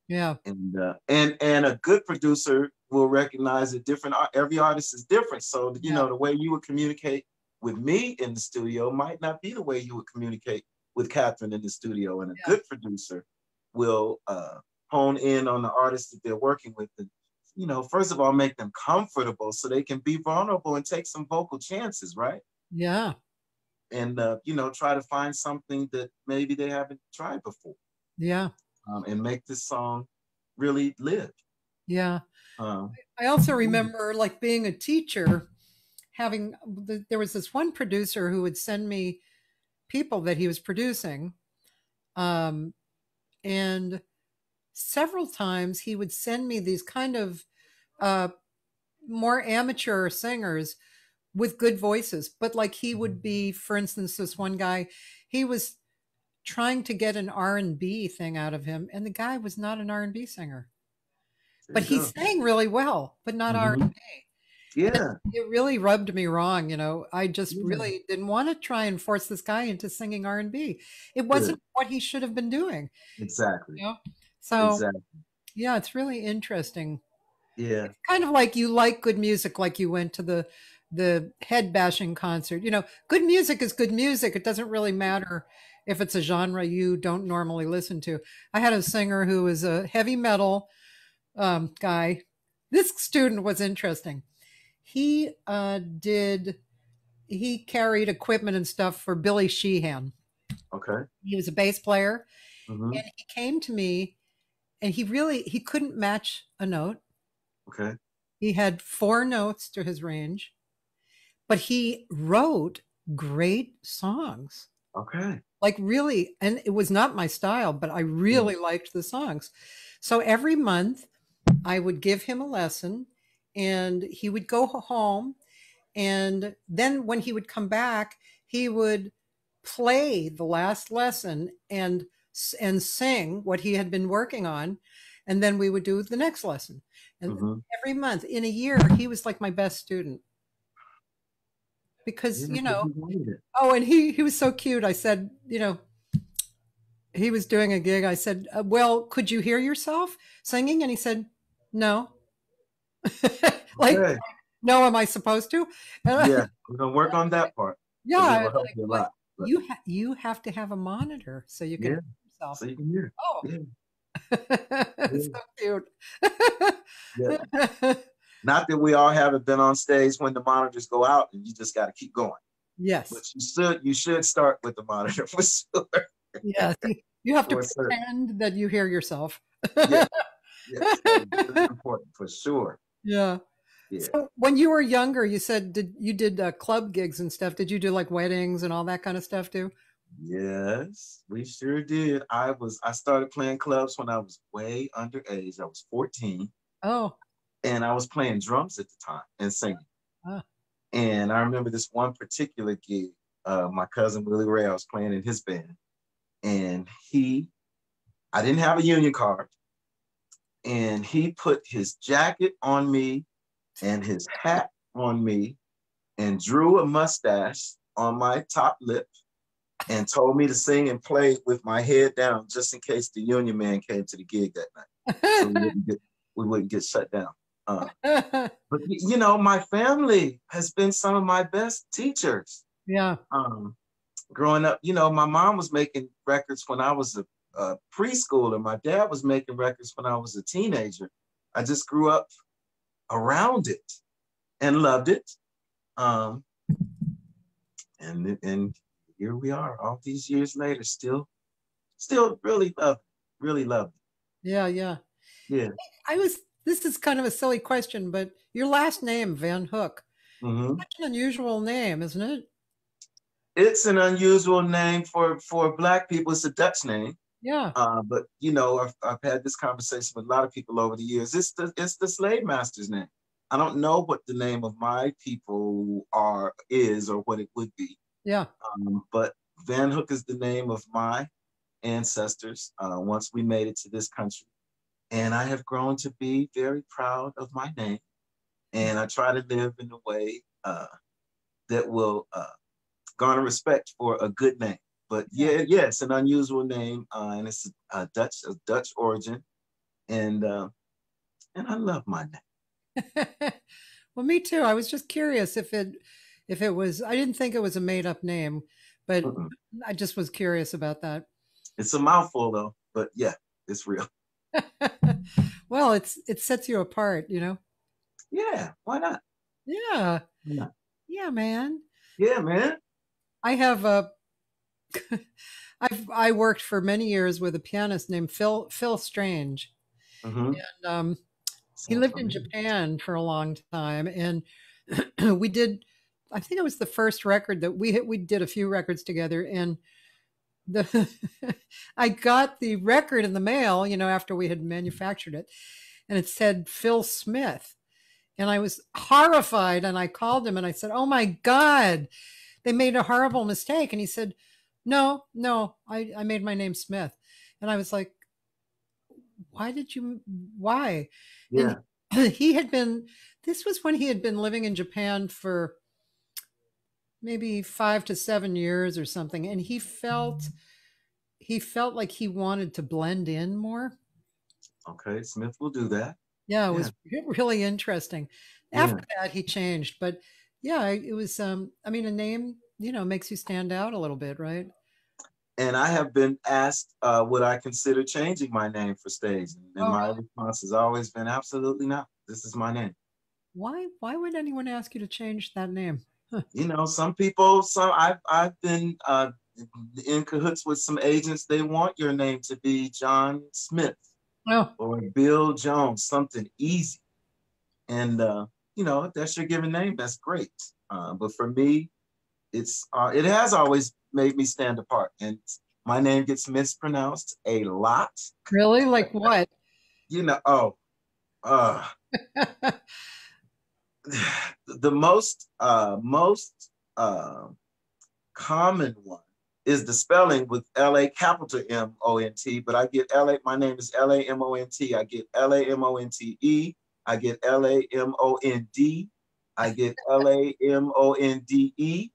Yeah. And uh, and and a good producer will recognize that different. Every artist is different, so you yeah. know the way you would communicate with me in the studio might not be the way you would communicate with Kathryn in the studio. And a yeah. good producer will uh, hone in on the artist that they're working with and you know, first of all, make them comfortable so they can be vulnerable and take some vocal chances, right? Yeah. And, uh, you know, try to find something that maybe they haven't tried before. Yeah. Um, and make this song really live. Yeah. Um, I also remember like being a teacher, having, there was this one producer who would send me people that he was producing. Um, and several times he would send me these kind of uh, more amateur singers with good voices. But like he would be, for instance, this one guy, he was trying to get an R and B thing out of him, and the guy was not an R and B singer. But he sang really well, but not mm-hmm. R and B. Yeah, it really rubbed me wrong. You know, I just really didn't want to try and force this guy into singing R and B. It wasn't what he should have been doing. Exactly. You know? So exactly. yeah, it's really interesting. Yeah. It's kind of like you like good music, like you went to the the head bashing concert. You know, good music is good music. It doesn't really matter if it's a genre you don't normally listen to. I had a singer who was a heavy metal um, guy. This student was interesting. He uh, did, he carried equipment and stuff for Billy Sheehan. Okay. He was a bass player. Mm-hmm. And he came to me and he really he couldn't match a note. Okay. He had four notes to his range, but he wrote great songs. Okay. Like really, and it was not my style, but I really mm. liked the songs. So every month I would give him a lesson and he would go home. And then when he would come back, he would play the last lesson and and sing what he had been working on and then we would do the next lesson and mm-hmm. every month in a year he was like my best student because you know oh and he he was so cute i said you know he was doing a gig i said uh, well could you hear yourself singing and he said no *laughs* like no am i supposed to yeah we're gonna work on that part yeah like, you ha- you have to have a monitor so you can yeah yourself. So you can hear. Oh. Yeah. *laughs* so cute. yeah. *laughs* Not that we all haven't been on stage when the monitors go out and you just got to keep going. Yes. But you should you should start with the monitor *laughs* for sure. yes. You have to pretend sure. that you hear yourself. yeah. *laughs* Yes, important for sure. Yeah. yeah. So when you were younger, you said did you did uh, club gigs and stuff? Did you do like weddings and all that kind of stuff too? Yes, we sure did. I was I started playing clubs when I was way underage. I was 14. Oh. And I was playing drums at the time and singing. Ah. And I remember this one particular gig, uh, my cousin Willie Ray, I was playing in his band. And he, I didn't have a union card. And he put his jacket on me and his hat on me and drew a mustache on my top lip and told me to sing and play with my head down just in case the union man came to the gig that night. So we, wouldn't get, we wouldn't get shut down. Uh, *laughs* but you know, my family has been some of my best teachers. Yeah. Um, growing up, you know, my mom was making records when I was a, a preschooler. My dad was making records when I was a teenager. I just grew up around it and loved it. Um, and and here we are all these years later, still, still really love, really love it. Yeah, yeah. Yeah. I was, this is kind of a silly question, but your last name, Van Hook, mm-hmm. such an unusual name, isn't it? it's an unusual name for for black people. It's a Dutch name. Yeah. Uh, but you know, I've, I've had this conversation with a lot of people over the years. It's the it's the slave master's name. I don't know what the name of my people are is or what it would be. Yeah. Um, but Van Hook is the name of my ancestors uh, once we made it to this country. And I have grown to be very proud of my name. And I try to live in a way uh, that will uh, garner respect for a good name. But yeah, yeah, an unusual name, uh, and it's a Dutch, a Dutch origin, and uh, and I love my name. *laughs* well, me too. I was just curious if it if it was. I didn't think it was a made up name, but mm I just was curious about that. It's a mouthful, though. But yeah, it's real. *laughs* well, it's it sets you apart, you know. Yeah, why not? Yeah. Yeah, yeah man. Yeah, man. I have a *laughs* I've I worked for many years with a pianist named Phil Phil Strange, mm-hmm. and um, he lived in Japan for a long time, and *clears throat* we did. I think it was the first record that we hit. We did a few records together, and the *laughs* I got the record in the mail. You know, after we had manufactured it, and it said Phil Smith, and I was horrified. And I called him and I said, "Oh my God, they made a horrible mistake." And he said no, no, I, I made my name Smith. And I was like, why did you, why? Yeah. And he had been, this was when he had been living in Japan for maybe five to seven years or something. And he felt, he felt like he wanted to blend in more. Okay. Smith will do that. Yeah. It yeah. was *laughs* really interesting. After yeah. that, he changed, but yeah, it was, um, I mean, a name you know makes you stand out a little bit, right? And I have been asked, uh, would I consider changing my name for stage? And oh. my response has always been, absolutely not. This is my name. Why? Why would anyone ask you to change that name? *laughs* you know, some people. Some I've I've been uh, in cahoots with some agents. They want your name to be John Smith oh. or Bill Jones, something easy. And uh, you know, if that's your given name, that's great. Uh, but for me, it's uh, it has always made me stand apart, and my name gets mispronounced a lot. Really, like what? You know, oh, uh, *laughs* *sighs* the most uh, most uh, common one is the spelling with L A capital M O N T, but I get L A. My name is L A M O N T. I get L A M O N T E. I get L A M O N D. I get L A M O N D E.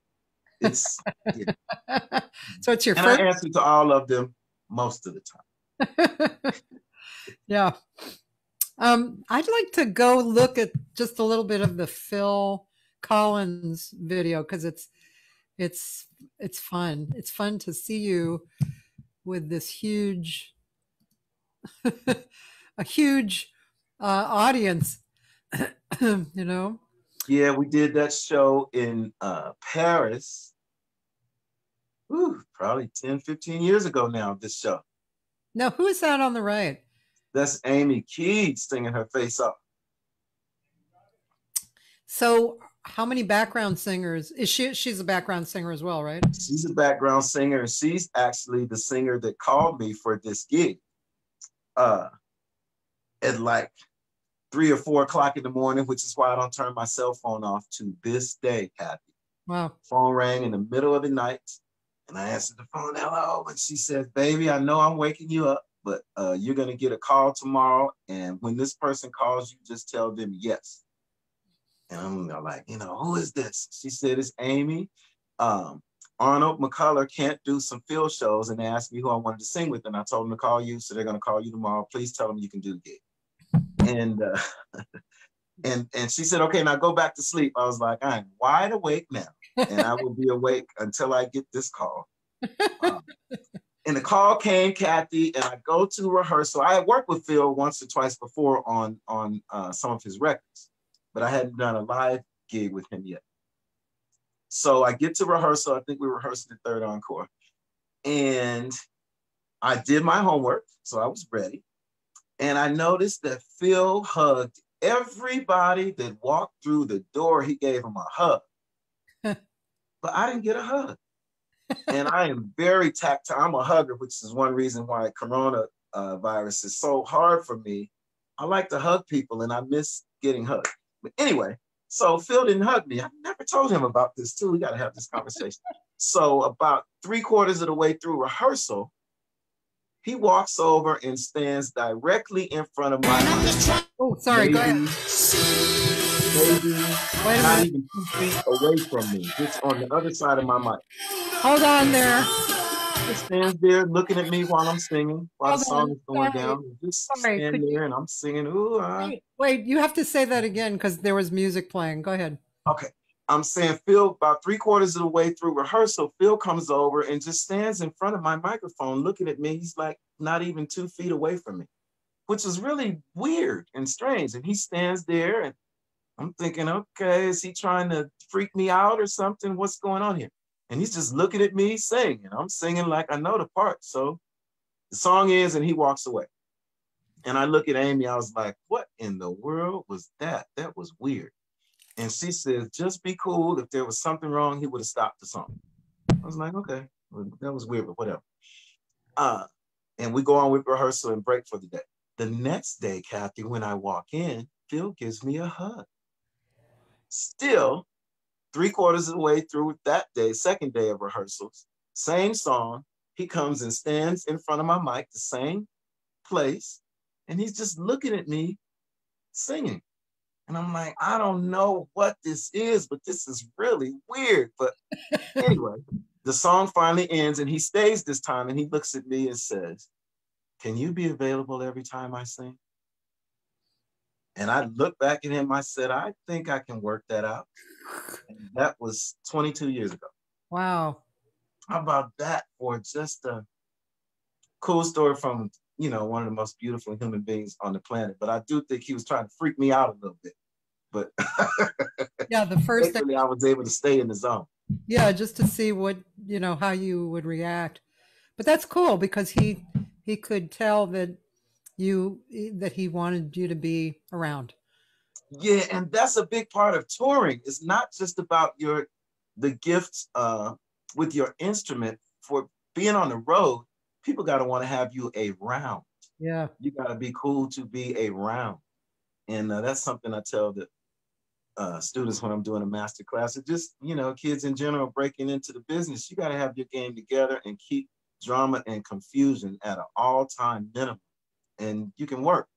It's yeah. *laughs* so it's your and first. I answer to all of them most of the time. *laughs* yeah. Um, I'd like to go look at just a little bit of the Phil Collins video because it's it's it's fun. It's fun to see you with this huge *laughs* a huge uh, audience, *clears throat* you know. Yeah, we did that show in uh, Paris. Ooh, probably 10, 15 years ago now, this show. Now, who is that on the right? That's Amy Keys singing her face off. So, how many background singers is she? She's a background singer as well, right? She's a background singer. She's actually the singer that called me for this gig. Uh, at like three or four o'clock in the morning, which is why I don't turn my cell phone off to this day, Cathy. Wow. Phone rang in the middle of the night, and I answered the phone, hello. And she said, Baby, I know I'm waking you up, but uh, you're going to get a call tomorrow. And when this person calls you, just tell them yes. And I'm like, you know, who is this? She said, It's Amy. Um, Arnold McCuller can't do some field shows, and they asked me who I wanted to sing with. And I told them to call you, so they're going to call you tomorrow. Please tell them you can do the gig and uh, *laughs* and and she said, "Okay, now go back to sleep." I was like, "I'm wide awake now, and I will be awake until I get this call." *laughs* Um, and the call came, Cathy, and I go to rehearsal. I had worked with Phil once or twice before on on uh, some of his records, but I hadn't done a live gig with him yet. So I get to rehearsal. I think we rehearsed the third encore, and I did my homework, so I was ready. And I noticed that Phil hugged everybody that walked through the door. He gave them a hug. *laughs* but I didn't get a hug. And I am very tactile. I'm a hugger, which is one reason why Corona uh, virus is so hard for me. I like to hug people, and I miss getting hugged. But anyway, so Phil didn't hug me. I never told him about this too. We got to have this conversation. so about three quarters of the way through rehearsal, he walks over and stands directly in front of my. Oh, sorry. Maybe, go ahead. Maybe not even two feet away from me, just on the other side of my mic. Hold on there. Just stands there looking at me while I'm singing, while Hold the song on. is going sorry. down. Just sorry. stand there and I'm singing. Ooh, ah. wait, wait, you have to say that again because there was music playing. Go ahead. Okay. I'm saying Phil, about three quarters of the way through rehearsal, Phil comes over and just stands in front of my microphone looking at me. He's like not even two feet away from me, which is really weird and strange. And he stands there and I'm thinking, okay, is he trying to freak me out or something? What's going on here? And he's just looking at me singing. I'm singing like I know the part. So the song ends and he walks away. And I look at Amy, I was like, what in the world was that? That was weird. And she says, just be cool. If there was something wrong, he would have stopped the song. I was like, okay, well, that was weird, but whatever. Uh, and we go on with rehearsal and break for the day. The next day, Cathy, when I walk in, Phil gives me a hug. Still, three quarters of the way through that day, second day of rehearsals, same song. He comes and stands in front of my mic, the same place, and he's just looking at me singing. And I'm like, I don't know what this is, but this is really weird. But *laughs* anyway, the song finally ends and he stays this time and he looks at me and says, Can you be available every time I sing? And I looked back at him, I said, I think I can work that out. And that was 22 years ago. Wow. How about that for just a cool story from you know, one of the most beautiful human beings on the planet. But I do think he was trying to freak me out a little bit. But *laughs* yeah, the *laughs* first thing I was able to stay in the zone. Yeah, just to see what you know how you would react. But that's cool because he he could tell that you that he wanted you to be around. Yeah, and that's a big part of touring. It's not just about your the gifts uh, with your instrument. For being on the road, people got to want to have you around. Yeah. You got to be cool to be around. And uh, that's something I tell the uh, students when I'm doing a master class, or just, you know, kids in general breaking into the business. You got to have your game together and keep drama and confusion at an all time minimum. And you can work.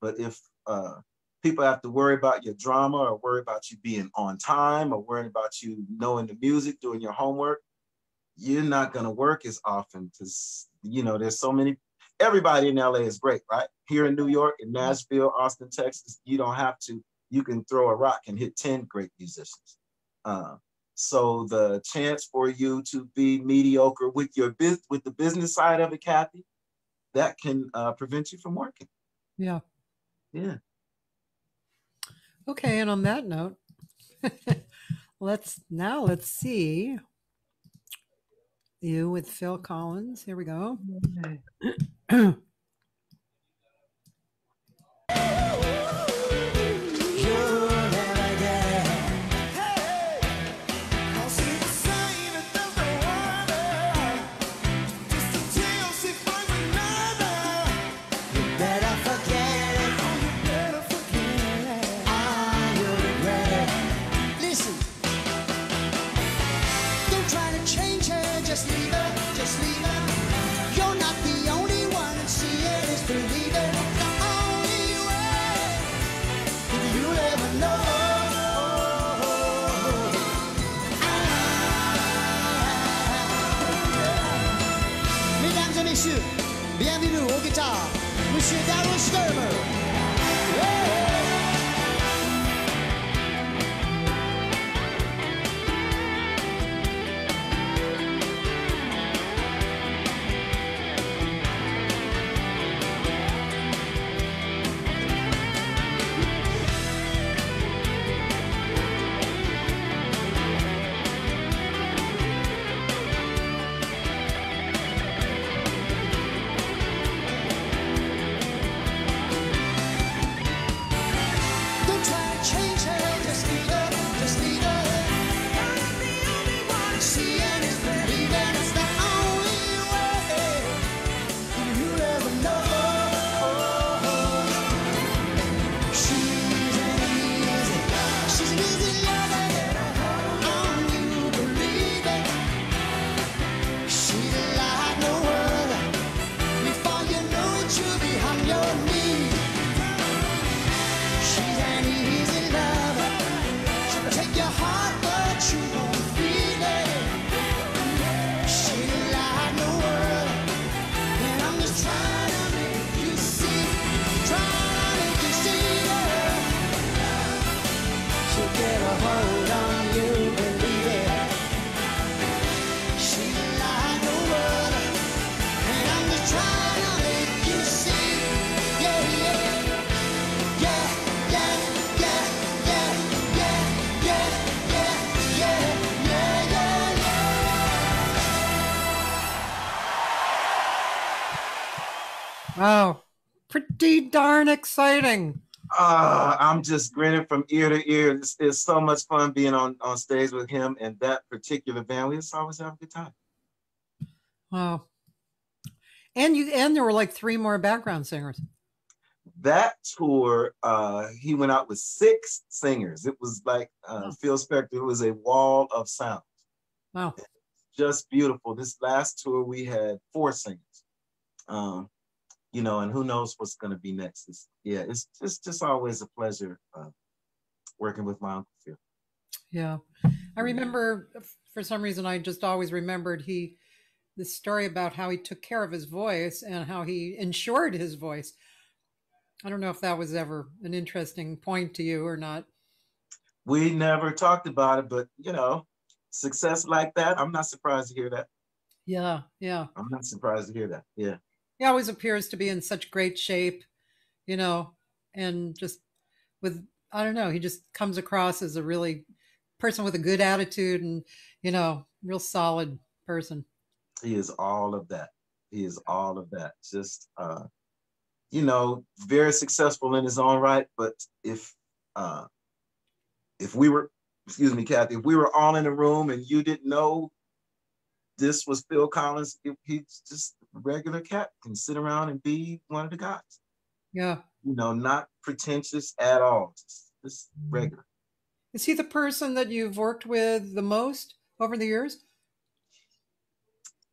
But if uh, people have to worry about your drama or worry about you being on time or worrying about you knowing the music, doing your homework, you're not going to work as often because you know there's so many everybody in la is great right here in new york in nashville austin texas you don't have to you can throw a rock and hit 10 great musicians uh, so the chance for you to be mediocre with your biz with the business side of it cathy that can uh, prevent you from working yeah yeah okay and on that note *laughs* let's now let's see you with Phil Collins. Here we go. *clears throat* guitar, Monsieur Daryl Stuermer. Uh, I'm just grinning from ear to ear. It's, it's, so much fun being on, on stage with him and that particular band. We just always have a good time. Wow. And you and there were like three more background singers. That tour, uh, he went out with six singers. It was like uh, oh. Phil Spector. It was a wall of sound. Wow. Just beautiful. This last tour, we had four singers. Um, you know, and who knows what's going to be next. It's, yeah, it's just just always a pleasure uh, working with my uncle Phil. Yeah, I remember for some reason I just always remembered he the story about how he took care of his voice and how he insured his voice. I don't know if that was ever an interesting point to you or not. We never talked about it, but you know, success like that, I'm not surprised to hear that. Yeah, yeah. I'm not surprised to hear that. Yeah he always appears to be in such great shape, you know, and just with I don't know, he just comes across as a really person with a good attitude and you know, real solid person. He is all of that. He is all of that. Just uh you know, very successful in his own right, but if uh if we were excuse me, Cathy, if we were all in a room and you didn't know this was Phil Collins, he's just regular cat can sit around and be one of the guys. Yeah. You know, not pretentious at all. Just, just regular. Is he the person that you've worked with the most over the years?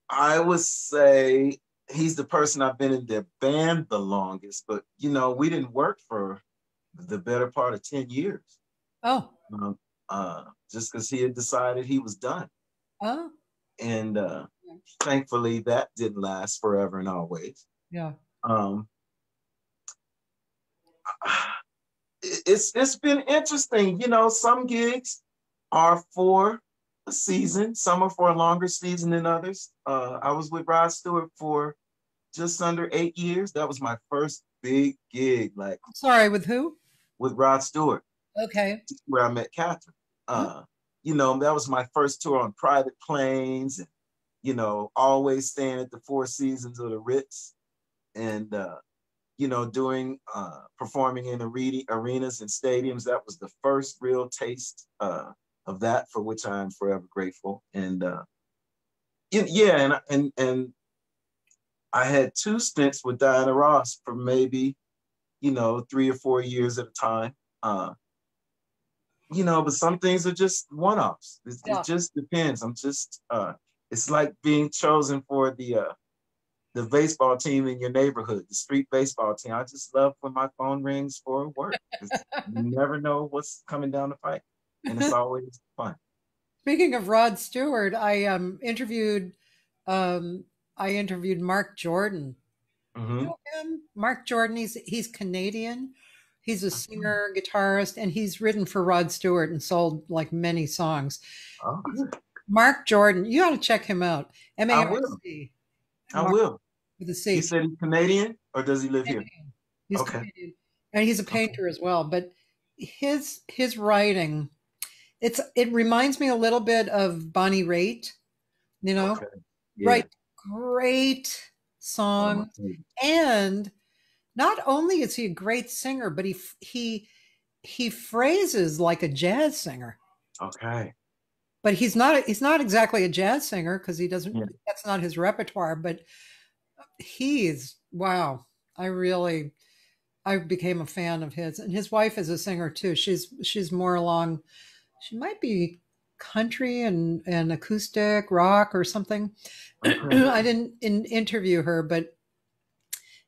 I would say he's the person I've been in their band the longest, but you know, we didn't work for the better part of 10 years. Oh. Um, uh, just because he had decided he was done. Oh. And uh, thankfully that didn't last forever and always. Yeah. Um, it's it's been interesting. You know, some gigs are for a season, some are for a longer season than others. Uh, I was with Rod Stewart for just under eight years. That was my first big gig. Like, sorry, with who? With Rod Stewart. Okay. Where I met Kathryn. Uh, You know, that was my first tour on private planes and you know, always staying at the Four Seasons or the Ritz, and uh, you know, doing uh, performing in the reading arenas and stadiums. That was the first real taste uh, of that, for which I am forever grateful. And uh, yeah, and and and I had two stints with Diana Ross for maybe, you know, three or four years at a time. Uh, you know, but some things are just one-offs. It, yeah. it just depends. I'm just uh, it's like being chosen for the uh, the baseball team in your neighborhood, the street baseball team. I just love when my phone rings for work. you *laughs* never know what's coming down the pipe, and it's always fun. Speaking of Rod Stewart, I um, interviewed um, I interviewed Marc Jordan. Mm-hmm. You know him? Marc Jordan. He's he's Canadian. He's a singer, guitarist, and he's written for Rod Stewart and sold like many songs. Oh. Marc Jordan. You ought to check him out. M A R C. I will. With a C. He said he's Canadian, or does he live Canadian. here? He's okay. Canadian, and he's a painter okay. as well. But his his writing, it's it reminds me a little bit of Bonnie Raitt. You know, okay. yeah. right? Great song, oh, and not only is he a great singer, but he he he phrases like a jazz singer. Okay but he's not he's not exactly a jazz singer because he doesn't yeah. that's not his repertoire but he's wow i really i became a fan of his and his wife is a singer too she's she's more along she might be country and and acoustic rock or something *clears throat* i didn't in, interview her but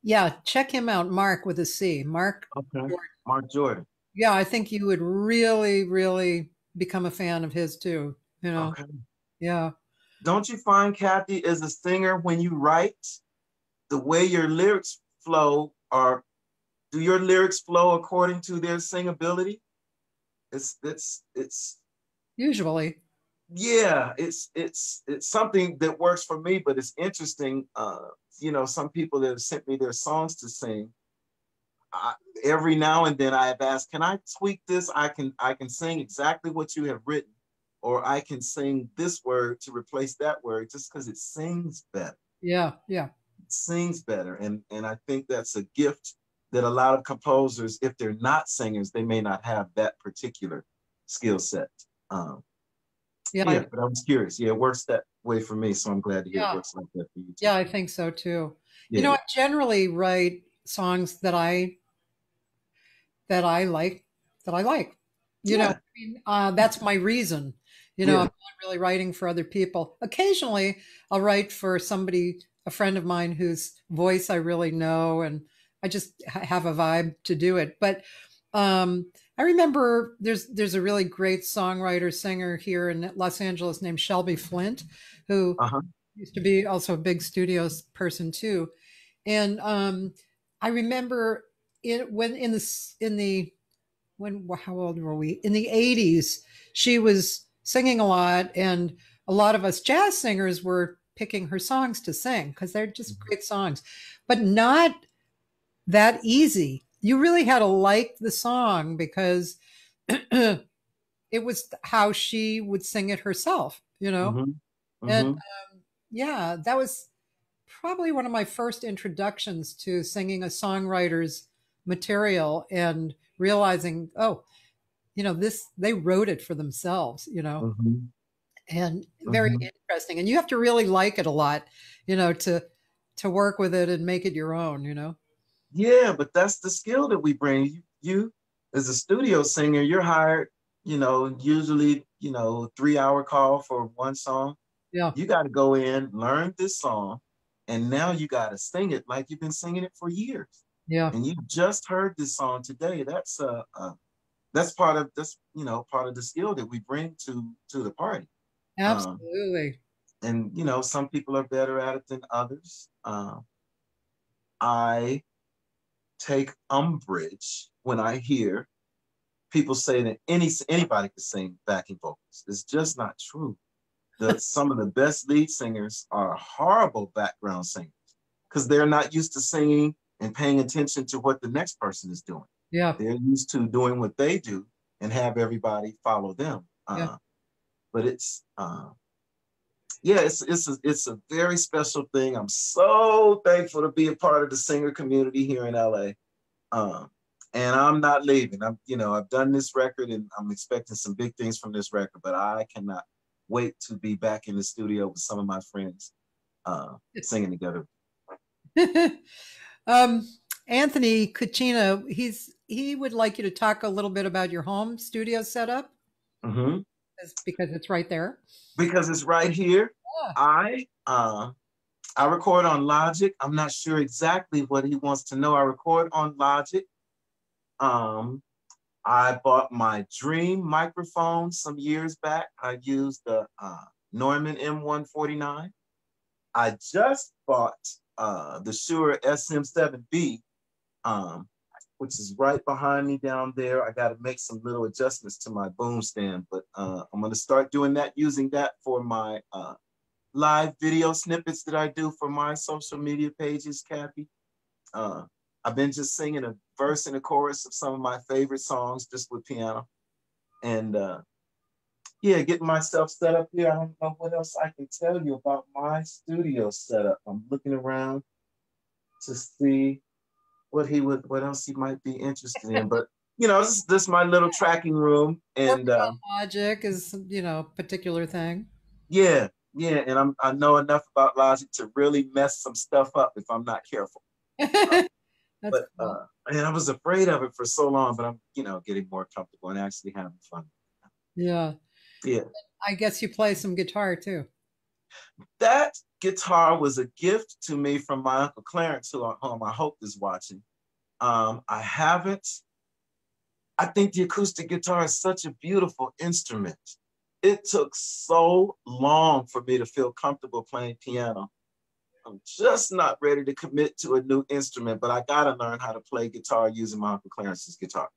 Yeah, check him out, Mark with a C. Mark. Okay. Jordan. Marc Jordan. Yeah, I think you would really, really become a fan of his too. You know. Okay. Yeah. Don't you find Cathy as a singer when you write, the way your lyrics flow are do your lyrics flow according to their singability? It's it's it's usually. Yeah, it's it's it's something that works for me, but it's interesting. Uh, you know, some people that have sent me their songs to sing. I, every now and then I have asked, can I tweak this? I can I can sing exactly what you have written, or I can sing this word to replace that word just because it sings better. Yeah, yeah. It sings better. And and I think that's a gift that a lot of composers, if they're not singers, they may not have that particular skill set. Um, yeah, yeah, but I was curious. Yeah, it works that way for me, so I'm glad to hear yeah. it works like that for you. Too. Yeah, I think so too. Yeah. You know, I generally write songs that I that I like that I like. You know, I mean, uh, that's my reason. You know, I'm not really writing for other people. Occasionally, I'll write for somebody, a friend of mine whose voice I really know, and I just have a vibe to do it. But um, I remember there's there's a really great songwriter singer here in Los Angeles named Shelby Flint, who uh-huh. used to be also a big studios person too, and um, I remember it when in the in the when how old were we in the 80s she was singing a lot and a lot of us jazz singers were picking her songs to sing because they're just mm-hmm. great songs but not that easy you really had to like the song because *clears throat* it was how she would sing it herself, you know? Mm-hmm. Mm-hmm. And um, yeah, that was probably one of my first introductions to singing a songwriter's material and realizing, oh, you know, this, they wrote it for themselves, you know? Mm-hmm. And very mm-hmm. interesting. And you have to really like it a lot, you know, to, to work with it and make it your own, you know? Yeah, but that's the skill that we bring. You, you as a studio singer, you're hired, you know, usually, you know, three hour call for one song. Yeah. You got to go in, learn this song, and now you got to sing it like you've been singing it for years. Yeah. And you just heard this song today. That's uh, uh that's part of this, you know, part of the skill that we bring to to the party. Absolutely. Um, and you know, some people are better at it than others. Um, I take umbrage when I hear people say that any anybody can sing backing vocals. It's just not true. The, *laughs* some of the best lead singers are horrible background singers because they're not used to singing and paying attention to what the next person is doing. Yeah, they're used to doing what they do and have everybody follow them. Uh, yeah. But it's uh, yeah, it's it's a, it's a very special thing. I'm so thankful to be a part of the singer community here in LA. Um, and I'm not leaving. I'm, you know, I've done this record and I'm expecting some big things from this record, but I cannot wait to be back in the studio with some of my friends uh, singing together. *laughs* um, Anthony Cucina, he's he would like you to talk a little bit about your home studio setup. Mm-hmm. Because it's right there because it's right here. Yeah. I uh, I record on Logic. I'm not sure exactly what he wants to know. I record on Logic. Um, I bought my Dream microphone some years back. I used the uh, Neumann M149. I just bought uh, the Shure SM7B, um, which is right behind me down there. I got to make some little adjustments to my boom stand, but uh, I'm going to start doing that using that for my uh, live video snippets that I do for my social media pages, Cathy. Uh, I've been just singing a verse and a chorus of some of my favorite songs just with piano. And uh, yeah, getting myself set up here. I don't know what else I can tell you about my studio setup. I'm looking around to see what he would, what else he might be interested in. But you know, this, this is my little tracking room, and uh, Logic is you know particular thing. Yeah, yeah, and I'm I know enough about Logic to really mess some stuff up if I'm not careful. *laughs* But cool. uh, and I was afraid of it for so long, but I'm you know getting more comfortable and actually having fun. Yeah. Yeah. I guess you play some guitar too. That guitar was a gift to me from my uncle Clarence, who whom I hope is watching. Um, I haven't. I think the acoustic guitar is such a beautiful instrument. It took so long for me to feel comfortable playing piano. I'm just not ready to commit to a new instrument, but I gotta learn how to play guitar using my Uncle Clarence's guitar.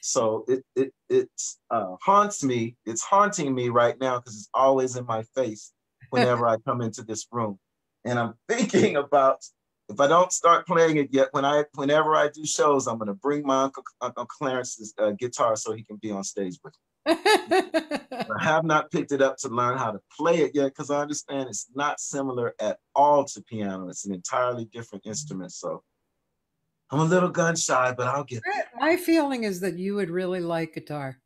So it it it uh, haunts me. It's haunting me right now because it's always in my face whenever I come into this room, and I'm thinking about if I don't start playing it yet, when I whenever I do shows, I'm gonna bring my Uncle Uncle Clarence's uh, guitar so he can be on stage with me. *laughs* I have not picked it up to learn how to play it yet because I understand it's not similar at all to piano. It's an entirely different instrument. So I'm a little gun shy, but I'll get there. My feeling is that you would really like guitar.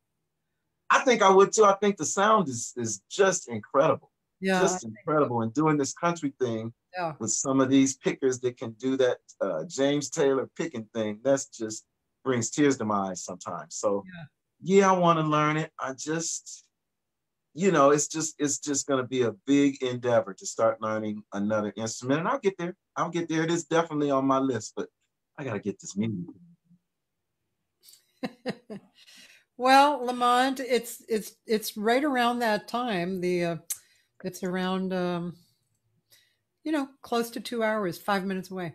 I think I would too. I think the sound is is just incredible. Yeah. Just incredible. And doing this country thing yeah. with some of these pickers that can do that uh, James Taylor picking thing, that's just brings tears to my eyes sometimes. So Yeah yeah, I want to learn it. I just, you know, it's just it's just going to be a big endeavor to start learning another instrument, and I'll get there. I'll get there. It is definitely on my list, but I got to get this music. *laughs* well, Lamont, it's it's it's right around that time. The uh, it's around um, you know close to two hours, five minutes away.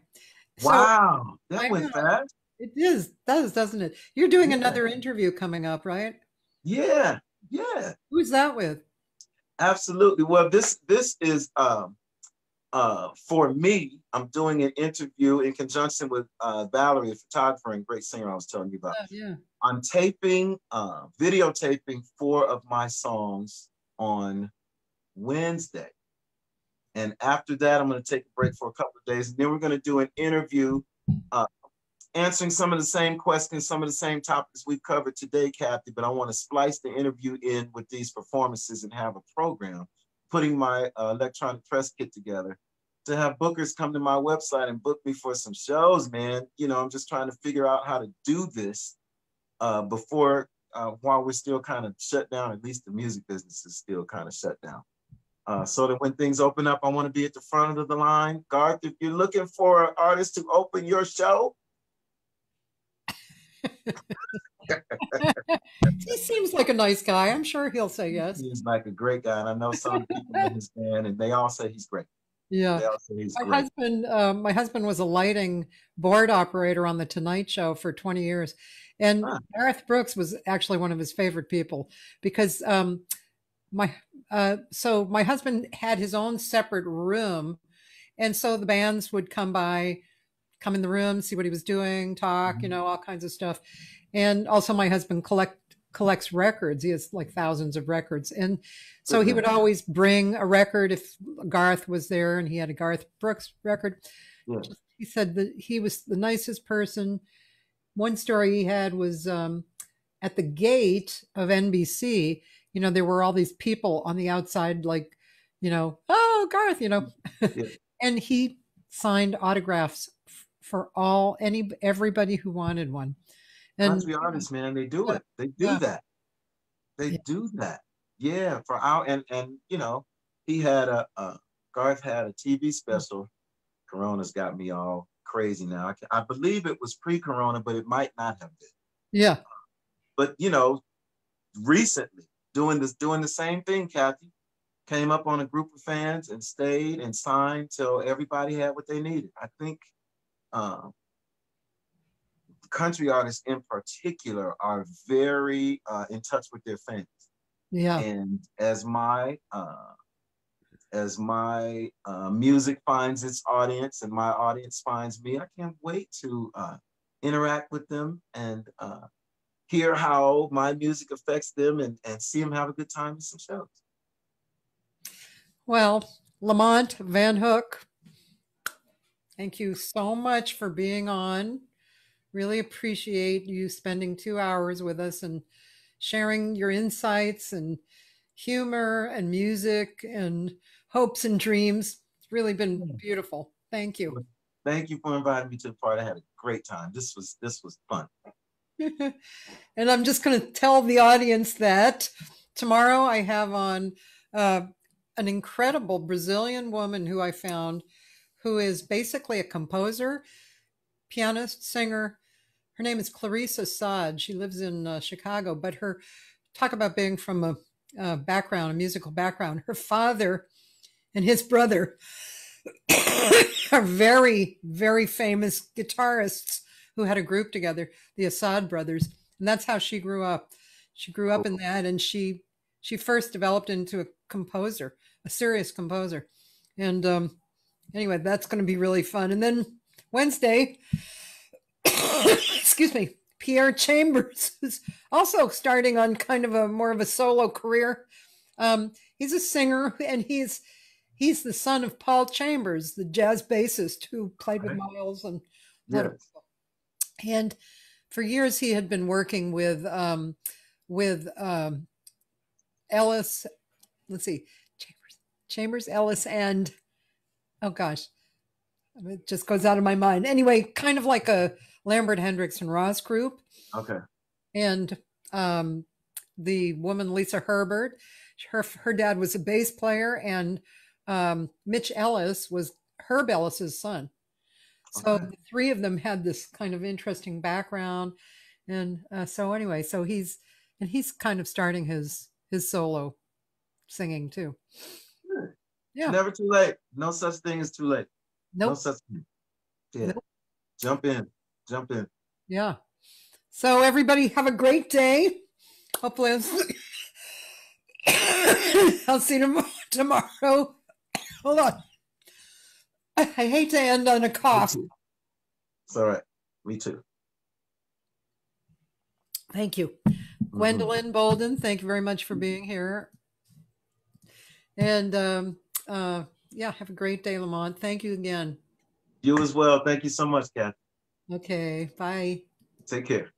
So, wow, that went fast. It is does, doesn't it? You're doing yeah. another interview coming up, right? Yeah, yeah. Who's that with? Absolutely. Well, this this is um uh for me. I'm doing an interview in conjunction with uh, Valerie, a photographer and great singer I was telling you about. Oh, yeah. I'm taping, uh, videotaping four of my songs on Wednesday. And after that, I'm going to take a break for a couple of days. And then we're going to do an interview uh, answering some of the same questions, some of the same topics we've covered today, Cathy, but I want to splice the interview in with these performances and have a program, putting my uh, electronic press kit together to have bookers come to my website and book me for some shows, man. You know, I'm just trying to figure out how to do this uh, before, uh, while we're still kind of shut down, at least the music business is still kind of shut down. Uh, so that when things open up, I want to be at the front of the line. Garth, if you're looking for an artist to open your show, *laughs* he seems like a nice guy. I'm sure he'll say yes. He's like a great guy, and I know some people in his band, and they all say he's great. Yeah, my great. husband, uh, my husband was a lighting board operator on the Tonight Show for 20 years, and huh. Garth Brooks was actually one of his favorite people because um, my uh, so my husband had his own separate room, and so the bands would come by come in the room, see what he was doing, talk, mm-hmm. you know, all kinds of stuff. And also my husband collect collects records. He has like thousands of records. And so he would always bring a record if Garth was there and he had a Garth Brooks record. Yeah. He said that he was the nicest person. One story he had was um, at the gate of NBC, you know, there were all these people on the outside, like, you know, oh, Garth, you know. Mm-hmm. Yeah. *laughs* and he signed autographs for all any everybody who wanted one. And country artists, man, they do it. They do yeah. that. They yeah. do that. Yeah, for our and and you know, he had a, a Garth had a TV mm. special. Corona's got me all crazy now. I, I believe it was pre-Corona, but it might not have been. Yeah. But you know, recently doing this, doing the same thing, Cathy came up on a group of fans and stayed and signed till everybody had what they needed. I think um, country artists in particular are very uh, in touch with their fans. Yeah. And as my uh, as my uh, music finds its audience and my audience finds me, I can't wait to uh, interact with them and uh, hear how my music affects them and, and see them have a good time at some shows. Well, Lamont Van Hook, Thank you so much for being on. Really appreciate you spending two hours with us and sharing your insights and humor and music and hopes and dreams. It's really been hmm. beautiful. Thank you. Thank you for inviting me to the party. I had a great time. This was this was fun. *laughs* and I'm just going to tell the audience that tomorrow I have on uh, an incredible Brazilian woman who I found who is basically a composer, pianist, singer. Her name is Clarice Assad. She lives in uh, Chicago, but her talk about being from a, a background, a musical background. Her father and his brother *coughs* are very, very famous guitarists who had a group together, the Assad brothers. And that's how she grew up. She grew up in that and she she first developed into a composer, a serious composer. And um, anyway, that's going to be really fun. And then Wednesday, *coughs* excuse me, Pierre Chambers *laughs* is also starting on kind of a more of a solo career. Um, he's a singer and he's he's the son of Paul Chambers, the jazz bassist who played with Miles and yes. And for years he had been working with um, with um, Ellis. Let's see, Chambers, Chambers, Ellis, and oh gosh, it just goes out of my mind. Anyway, kind of like a Lambert Hendricks and Ross group. Okay. And um, the woman Lisa Herbert, her her dad was a bass player, and um, Mitch Ellis was Herb Ellis's son. So the three of them had this kind of interesting background, and uh, so anyway, so he's and he's kind of starting his his solo singing too. Yeah, never too late. No such thing as too late. Nope. No such thing. Yeah, nope. jump in, jump in. Yeah. So everybody have a great day. Hopefully, I'll see, *coughs* I'll see you tomorrow. *coughs* Hold on. I hate to end on a cough. It's all right. Me too. Thank you. Mm-hmm. Gwendolyn Bolden, thank you very much for being here. And um, uh, yeah, have a great day, Lamont. Thank you again. You as well. Thank you so much, Kath. Okay. Bye. Take care.